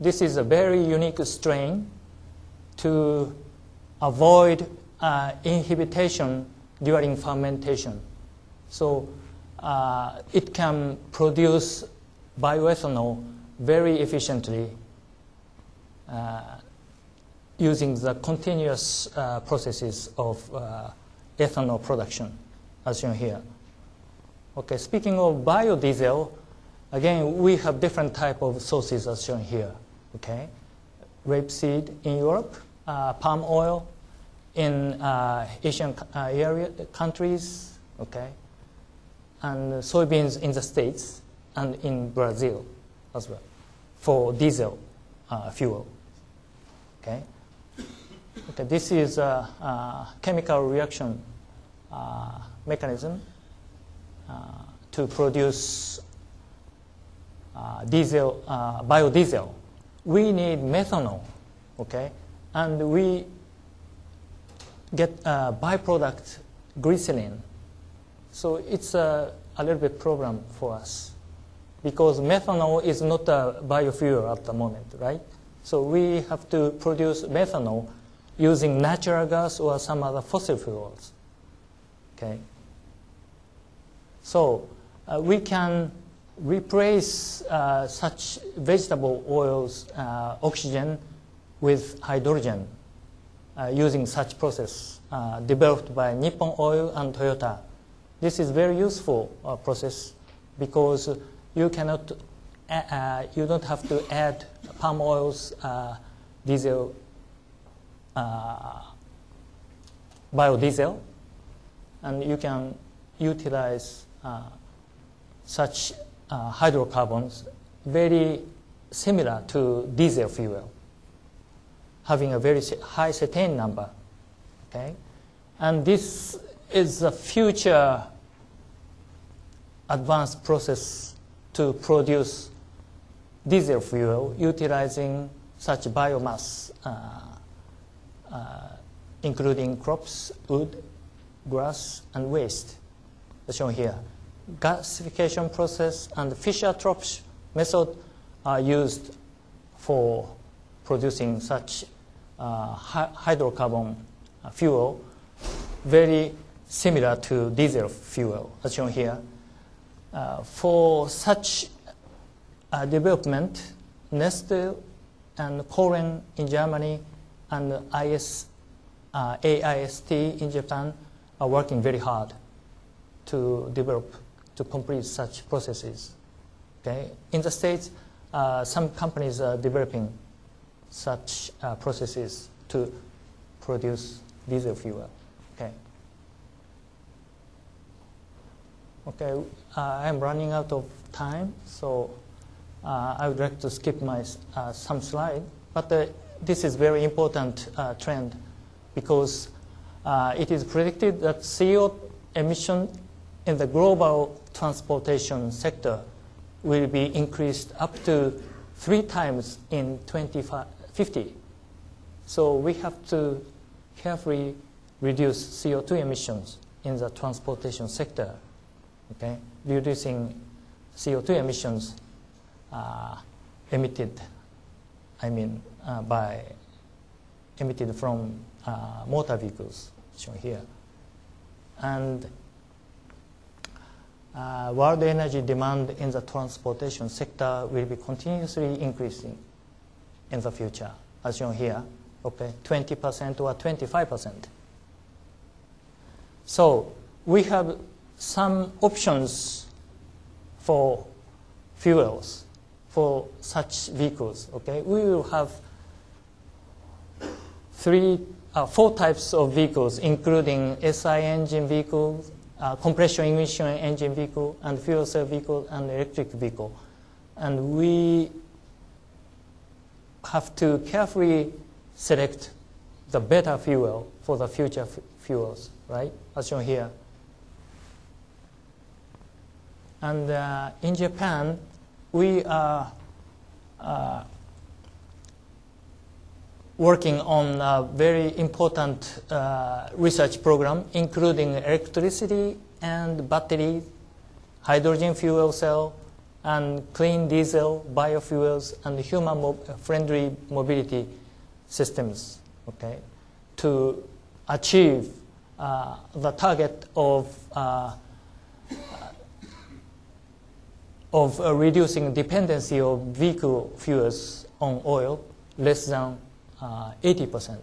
This is a very unique strain to avoid uh, inhibition during fermentation. So uh, it can produce bioethanol very efficiently uh, using the continuous uh, processes of uh, ethanol production, as shown here. Okay, speaking of biodiesel, again, we have different type of sources as shown here. Okay, rapeseed in Europe, uh, palm oil in uh, Asian uh, area countries, okay, and soybeans in the States and in Brazil as well for diesel uh, fuel. Okay. Okay, this is a, a chemical reaction uh, mechanism uh, to produce uh, diesel, biodiesel. We need methanol, okay, and we get byproduct glycerin. So it's a, a little bit problem for us because methanol is not a biofuel at the moment, right? So we have to produce methanol using natural gas or some other fossil fuels. Okay. So uh, we can replace uh, such vegetable oils, uh, oxygen, with hydrogen using such process uh, developed by Nippon Oil and Toyota. This is very useful uh, process because you cannot, you don't have to add palm oils, diesel, biodiesel, and you can utilize uh, such uh, hydrocarbons very similar to diesel fuel, having a very high cetane number. Okay? And this is a future advanced process to produce diesel fuel utilizing such biomass, uh, uh, including crops, wood, grass, and waste, as shown here. Gasification process and Fischer-Tropsch method are used for producing such hydrocarbon uh, fuel, very similar to diesel fuel, as shown here. Uh, for such uh, development, Neste and Choren in Germany and IS, uh, AIST in Japan are working very hard to develop, to complete such processes. Okay? In the States, uh, some companies are developing such uh, processes to produce diesel fuel. Okay. Okay, uh, I'm running out of time, so uh, I would like to skip my uh, some slide. But uh, this is very important uh, trend because it is predicted that CO emission in the global transportation sector will be increased up to three times in 2050. So we have to carefully reduce CO2 emissions in the transportation sector. Okay, reducing CO2 emissions uh, emitted, I mean, uh, by emitted from uh, motor vehicles shown here, and uh, world energy demand in the transportation sector will be continuously increasing in the future, as shown here, okay, 20% or 25%. So we have some options for fuels for such vehicles, okay? We will have three, uh, four types of vehicles, including SI engine vehicles, uh, compression ignition engine vehicle, and fuel cell vehicle, and electric vehicle. And we have to carefully select the better fuel for the future fuels, right? As shown here. And uh, in Japan, we are uh, working on a very important uh, research program, including electricity and battery, hydrogen fuel cell, and clean diesel, biofuels, and human-friendly mobility systems. Okay, to achieve uh, the target of uh, of uh, reducing dependency of vehicle fuels on oil less than uh, 80%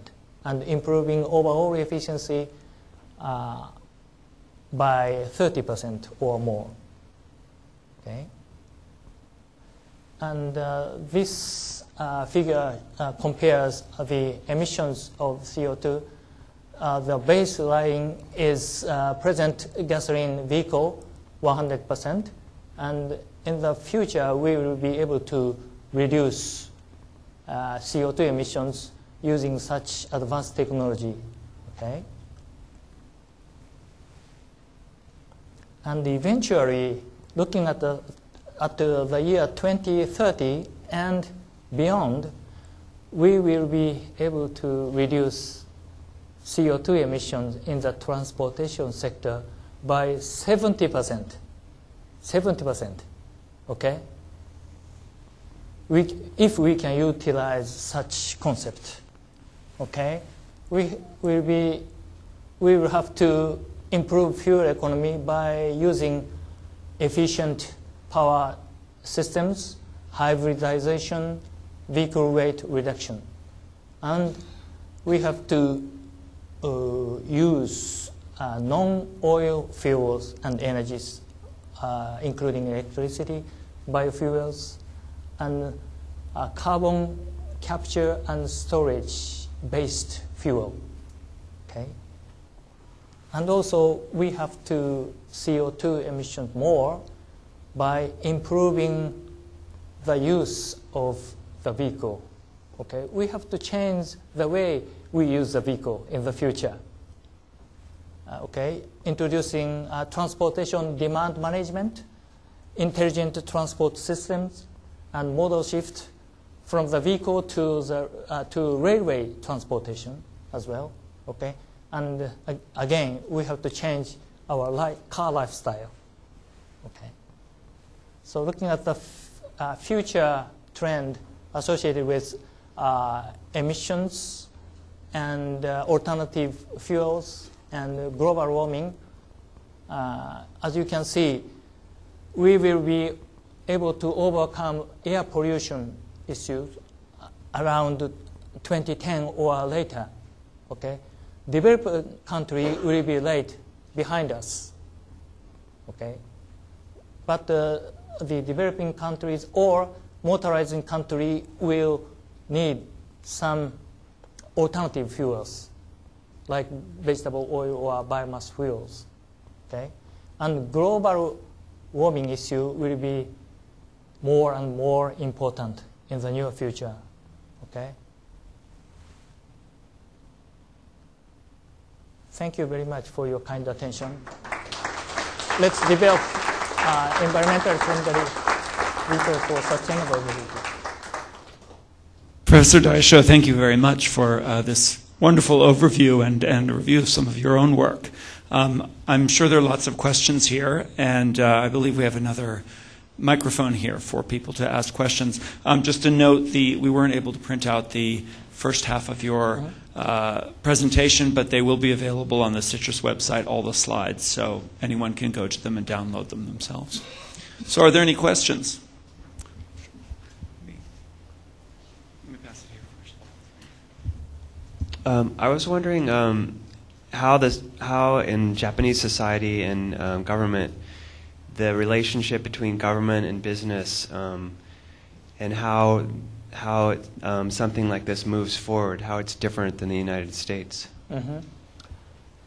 and improving overall efficiency uh, by 30% or more. Okay? And uh, this uh, figure uh, compares the emissions of CO2. the baseline is present gasoline vehicle, 100%, and in the future we will be able to reduce uh, CO2 emissions using such advanced technology. Okay? And eventually, looking at the, at the, the year 2030 and beyond, we will be able to reduce CO2 emissions in the transportation sector by 70%. 70%. Okay? We, if we can utilize such concept, okay, we will be, we will have to improve fuel economy by using efficient power systems, hybridization, vehicle weight reduction. And we have to uh, use uh, non-oil fuels and energies, uh, including electricity, biofuels, and uh, carbon capture and storage based fuel. Okay? And also, we have to CO2 emissions more by improving the use of the vehicle. Okay? We have to change the way we use the vehicle in the future. Uh, okay? Introducing uh, transportation demand management, intelligent transport systems, and modal shift from the vehicle to, the, uh, to railway transportation as well. Okay? And uh, again, we have to change our li- car lifestyle. Okay? So looking at the uh, future trend associated with uh, emissions and uh, alternative fuels and global warming, uh, as you can see, we will be able to overcome air pollution issues around 2010 or later. Okay, developed country will be late behind us. Okay, but uh, the developing countries or motorizing country will need some alternative fuels like vegetable oil or biomass fuels. Okay, and global warming issue will be more and more important in the near future. Okay? Thank you very much for your kind attention. Let's develop uh, environmental friendly for sustainable mobility. Professor Daisho, thank you very much for uh, this wonderful overview and, and a review of some of your own work. Um, I'm sure there are lots of questions here, and uh, I believe we have another microphone here for people to ask questions. Um, just to note, the, we weren't able to print out the first half of your uh, presentation, but they will be available on the CITRIS website, all the slides, so anyone can go to them and download them themselves. So, are there any questions? Um, I was wondering um, how this, how in Japanese society and um, government, the relationship between government and business, um, and how how um, something like this moves forward, how it's different than the United States. Mm-hmm.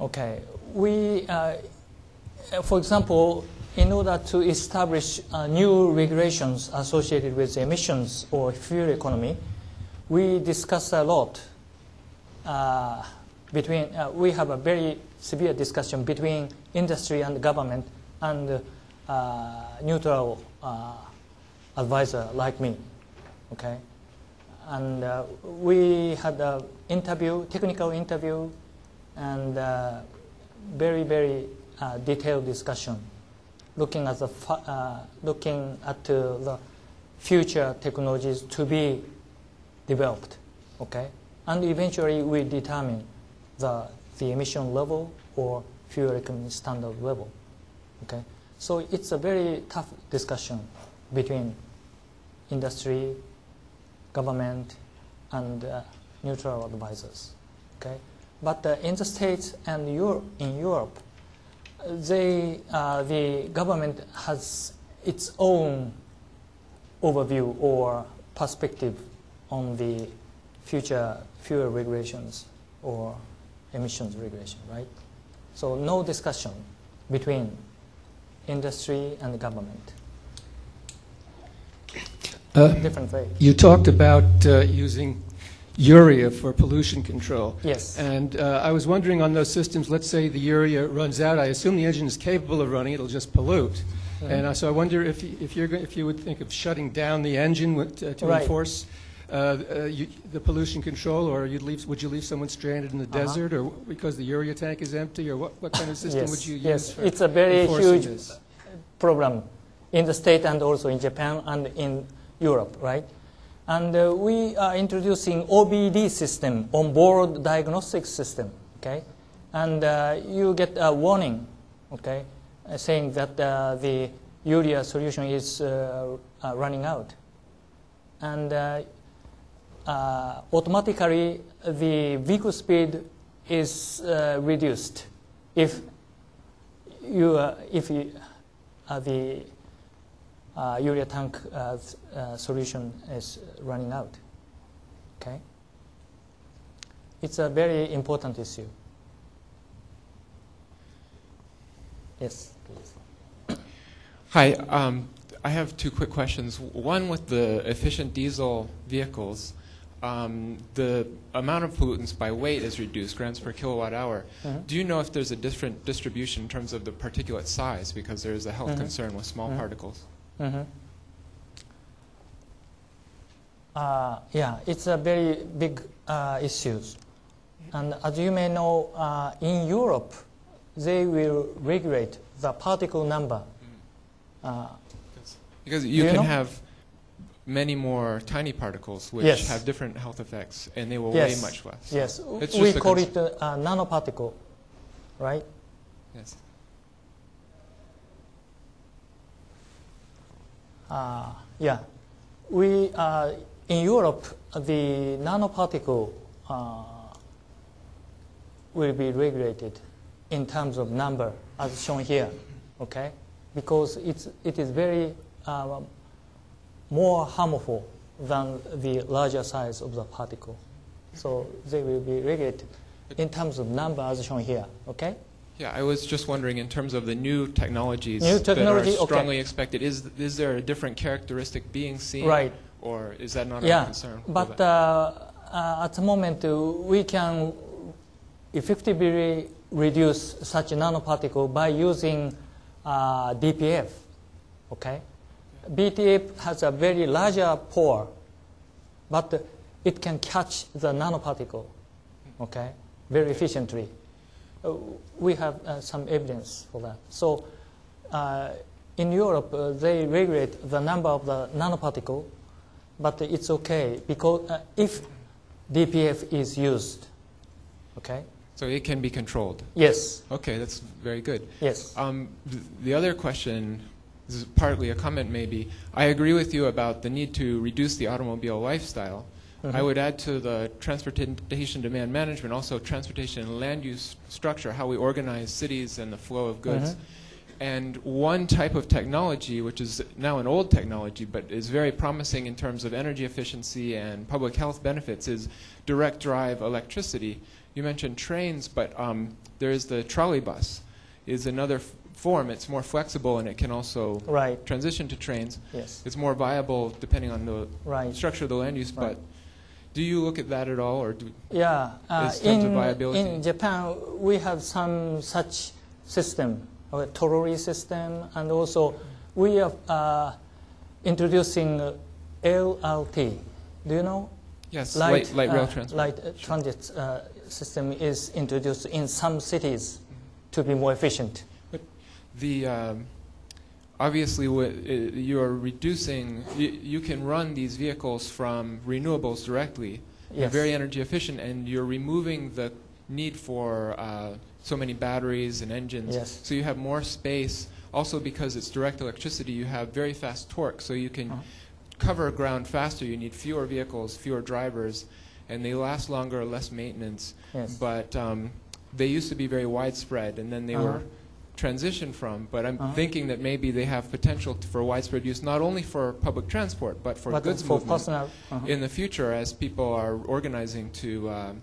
Okay, we, uh, for example, in order to establish uh, new regulations associated with emissions or fuel economy, we discuss a lot uh, between, uh, we have a very severe discussion between industry and government and uh, neutral uh, advisor like me. Okay, and uh, we had an interview, technical interview, and uh, very very uh, detailed discussion, looking at the uh, looking at the future technologies to be developed. Okay, and eventually we determine the the emission level or fuel economy standard level. Okay, so it's a very tough discussion between industry, government, and uh, neutral advisors. Okay, but uh, in the states and in Europe, they uh, the government has its own overview or perspective on the future fuel regulations or emissions regulation, right? So no discussion between industry and government. Uh, Different way. You talked about uh, using urea for pollution control. Yes. And uh, I was wondering on those systems, let's say the urea runs out, I assume the engine is capable of running, it'll just pollute. And uh, so I wonder if, if, you're, if you would think of shutting down the engine with, uh, to Right. enforce uh, uh, you, the pollution control, or you'd leave, would you leave someone stranded in the Uh-huh. desert, or because the urea tank is empty, or what, what kind of system yes. would you use yes. It's a very huge this? problem in the state and also in Japan and in Europe, right? And uh, we are introducing OBD system, on-board diagnostic system, okay? And uh, you get a warning, okay, uh, saying that uh, the urea solution is uh, uh, running out. And automatically the vehicle speed is reduced if you if you, the uh, urea tank uh, uh, solution is running out. Okay, it's a very important issue. Yes, please. Hi, um, I have two quick questions. One with the efficient diesel vehicles, um, the amount of pollutants by weight is reduced, grams per kilowatt hour. Mhm. Do you know if there's a different distribution in terms of the particulate size? Because there's a health Mhm. concern with small Mhm. particles. Mhm. Uh, yeah, it's a very big uh, issues, and as you may know, uh, in Europe, they will regulate the particle number. Uh, Because you, you can know? have many more tiny particles which Yes. have different health effects, and they will yes, weigh much less. yes, we call it uh, uh, nanoparticle, right? Yes. Yeah, we uh, in Europe the nanoparticle uh, will be regulated in terms of number as shown here, okay? Because it's it is very uh, more harmful than the larger size of the particle, so they will be regulated in terms of number as shown here, okay? Yeah, I was just wondering in terms of the new technologies New technology, that are okay. strongly expected, is, is there a different characteristic being seen? Right. Or is that not a Yeah, concern? for but uh, uh, at the moment uh, we can effectively reduce such a nanoparticle by using uh, DPF. Okay, DPF has a very larger pore, but it can catch the nanoparticle. Okay, very efficiently. We have uh, some evidence for that. So. Uh, in Europe, uh, they regulate the number of the nanoparticle, but it's okay because uh, if DPF is used, okay? so it can be controlled. Yes, Okay, that's very good. yes. Um, th- the other question this is partly a comment maybe. I agree with you about the need to reduce the automobile lifestyle. I would add to the transportation demand management also transportation and land use structure, how we organize cities and the flow of goods. And one type of technology, which is now an old technology but is very promising in terms of energy efficiency and public health benefits, is direct drive electricity. You mentioned trains, but um, there is the trolley bus, is another f- form. It's more flexible and it can also Right, transition to trains. yes, It's more viable depending on the right. structure of the land use. Right. But do you look at that at all, or do, Yeah, uh, Is terms of in, viability? in Japan, we have some such system, a Torori system, and also we are uh, introducing LRT. Do you know? Yes, light, light, rail uh, transport. Light uh, transit uh, system is introduced in some cities to be more efficient. But The um, obviously uh, you are reducing. You, can run these vehicles from renewables directly. They're Yes. very energy efficient, and you're removing the need for uh, so many batteries and engines. Yes. So you have more space. Also, because it's direct electricity, you have very fast torque, so you can Uh-huh. cover ground faster. You need fewer vehicles, fewer drivers, and they last longer, less maintenance. Yes. But um, they used to be very widespread, and then they Uh-huh. were transitioned from. But I'm Uh-huh. thinking that maybe they have potential t- for widespread use, not only for public transport, but for but goods for movement personal, uh-huh. in the future as people are organizing to um,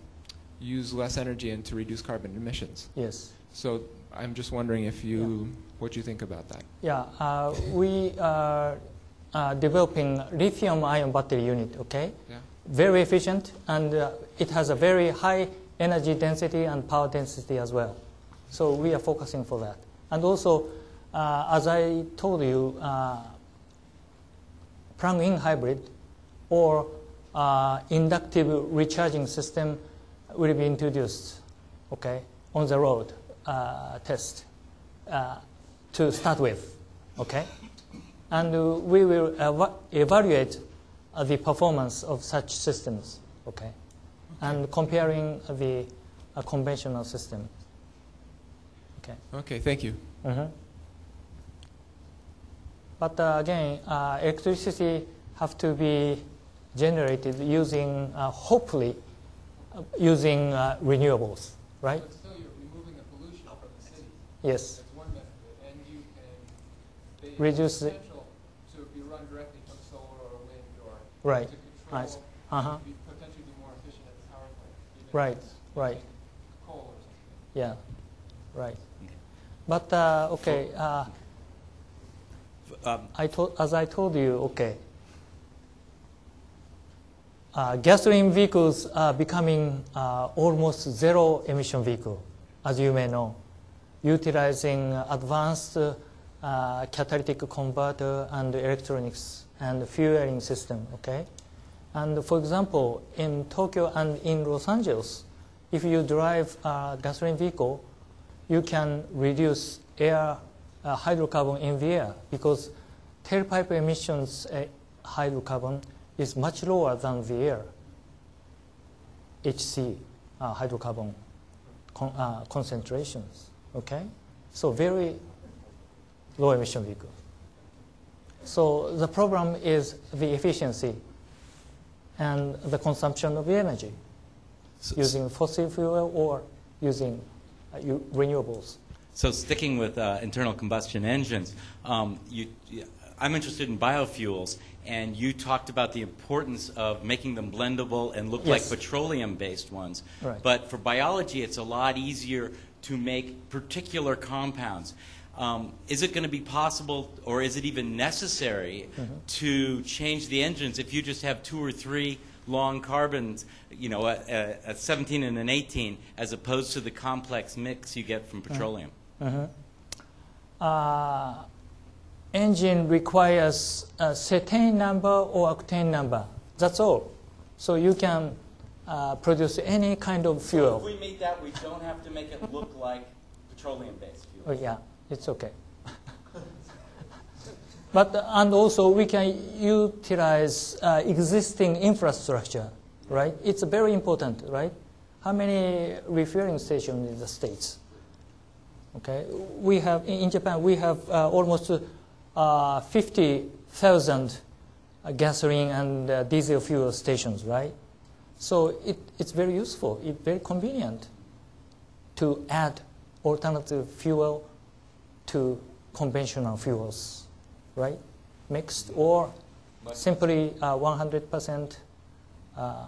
use less energy and to reduce carbon emissions. yes. So I'm just wondering if you, what you think about that. Yeah, uh, we are uh, developing lithium-ion battery unit. Okay, Yeah. very efficient, and uh, it has a very high energy density and power density as well. So we are focusing for that. And also, uh, as I told you, uh, plug-in hybrid or uh, inductive recharging system will be introduced. Okay, on the road uh, test uh, to start with. Okay, and we will eva- evaluate uh, the performance of such systems. Okay, and comparing the conventional system. Okay. Okay, thank you. Mhm. But uh, again, uh, electricity have to be generated using, uh, hopefully, uh, using uh, renewables, right? still, you're removing the pollution from the city. Yes. That's one method, and you can Reduce the- potential to be run directly from solar or wind or Right. to Nice. control, Uh-huh. be potentially be more efficient at the power plant. Right, right. Coal or something. Yeah, right. But uh, okay, uh, Um, I told, as I told you, okay, uh, gasoline vehicles are becoming uh, almost zero emission vehicle, as you may know, utilizing advanced uh, catalytic converter and electronics and fueling system. Okay, and for example, in Tokyo and in Los Angeles, if you drive a gasoline vehicle, you can reduce air uh, hydrocarbon in the air because tailpipe emissions uh, hydrocarbon is much lower than the air HC uh, hydrocarbon con- uh, concentrations. Okay, so very low emission vehicle. So the problem is the efficiency and the consumption of energy so, using fossil fuel or using u- renewables. so sticking with uh, internal combustion engines, um, you, you- I'm interested in biofuels, and you talked about the importance of making them blendable and look Yes. like petroleum-based ones. Right. But for biology, it's a lot easier to make particular compounds. Um, is it going to be possible, or is it even necessary, Mm-hmm. to change the engines if you just have two or three long carbons, you know, a, a, a 17 and an 18, as opposed to the complex mix you get from petroleum? Uh huh. engine requires a certain number or octane number. That's all. So you can uh, produce any kind of fuel. If we make that, we don't have to make it look like petroleum-based fuel. Oh, fuel. yeah, it's okay. But and also we can utilize uh, existing infrastructure, right? It's very important, right? How many refueling stations in the states? Okay, we have in Japan we have uh, almost uh, 50,000 uh, gasoline and uh, diesel fuel stations, right? So it, it's very useful, it's very convenient to add alternative fuel to conventional fuels, right? Mixed or simply uh, 100% uh,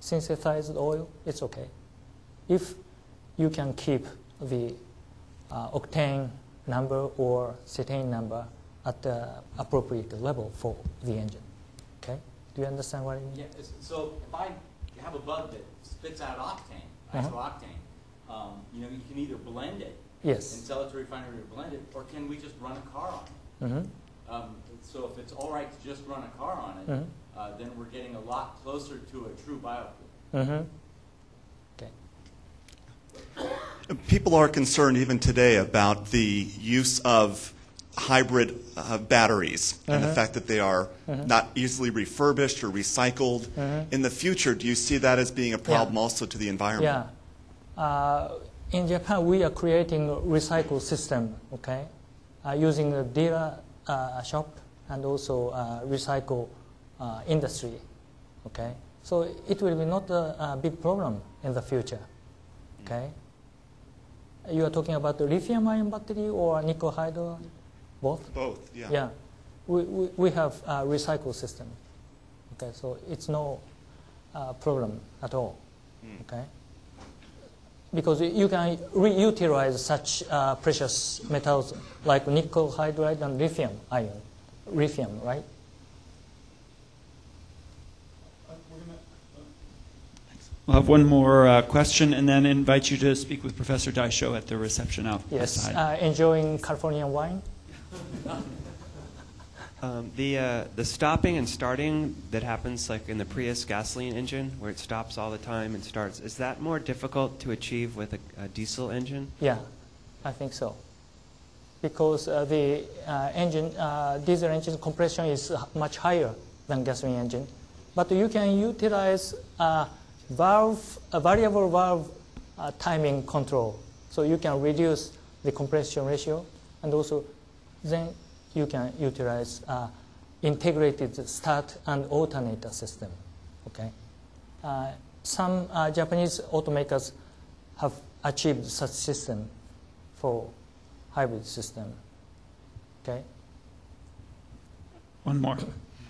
synthesized oil, it's okay. If you can keep the uh, octane number or cetane number at the appropriate level for the engine. Okay? Do you understand what I mean? Yeah, so if I have a bug that spits out octane, Uh-huh. isooctane, um, you know, you can either blend it and sell it to a refinery or blend it, or can we just run a car on it? Hmm Um, so if it's all right to just run a car on it, Mhm. uh, then we're getting a lot closer to a true biofuel. Mm-hmm. Okay. People are concerned even today about the use of hybrid uh, batteries and the Mhm. fact that they are Mhm. not easily refurbished or recycled. Mhm. In the future, do you see that as being a problem also to the environment? Yeah. Uh, in Japan, we are creating a recycle system, okay, uh, using a dealer uh, shop and also uh, recycle uh, industry, okay. So it will be not a, a big problem in the future, okay. You are talking about the lithium-ion battery or nickel hydro, both. Both, yeah. Yeah, we, we, we have a recycle system, okay. So it's no uh, problem at all, okay because you can reutilize such uh, precious metals like nickel hydride and lithium ion, lithium, right? We'll have one more uh, question and then invite you to speak with Professor Daisho at the reception out- Yes, uh, enjoying Californian wine. Um, the uh, the stopping and starting that happens like in the Prius gasoline engine, where it stops all the time and starts, is that more difficult to achieve with a, a diesel engine? Yeah, I think so. Because uh, the uh, engine, uh, diesel engine compression is much higher than gasoline engine, but you can utilize valve, a variable valve uh, timing control, so you can reduce the compression ratio, and also then you can utilize uh, integrated start and alternator system. Okay, uh, some uh, Japanese automakers have achieved such system for hybrid system. Okay. One more.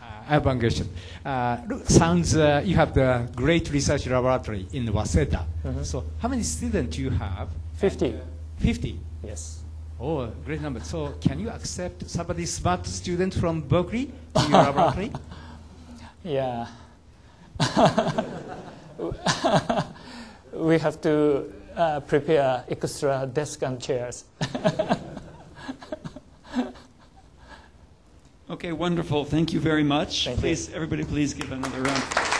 I have one question. Uh, look, sounds uh, you have the great research laboratory in Waseda. Mhm. So how many students do you have? 50. 50. Yes. Oh, great number. So can you accept somebody smart student from Berkeley to your laboratory? Yeah. we have to uh, prepare extra desk and chairs. Okay, wonderful. Thank you very much. Thank you. please, everybody, please give another round. Thanks a lot.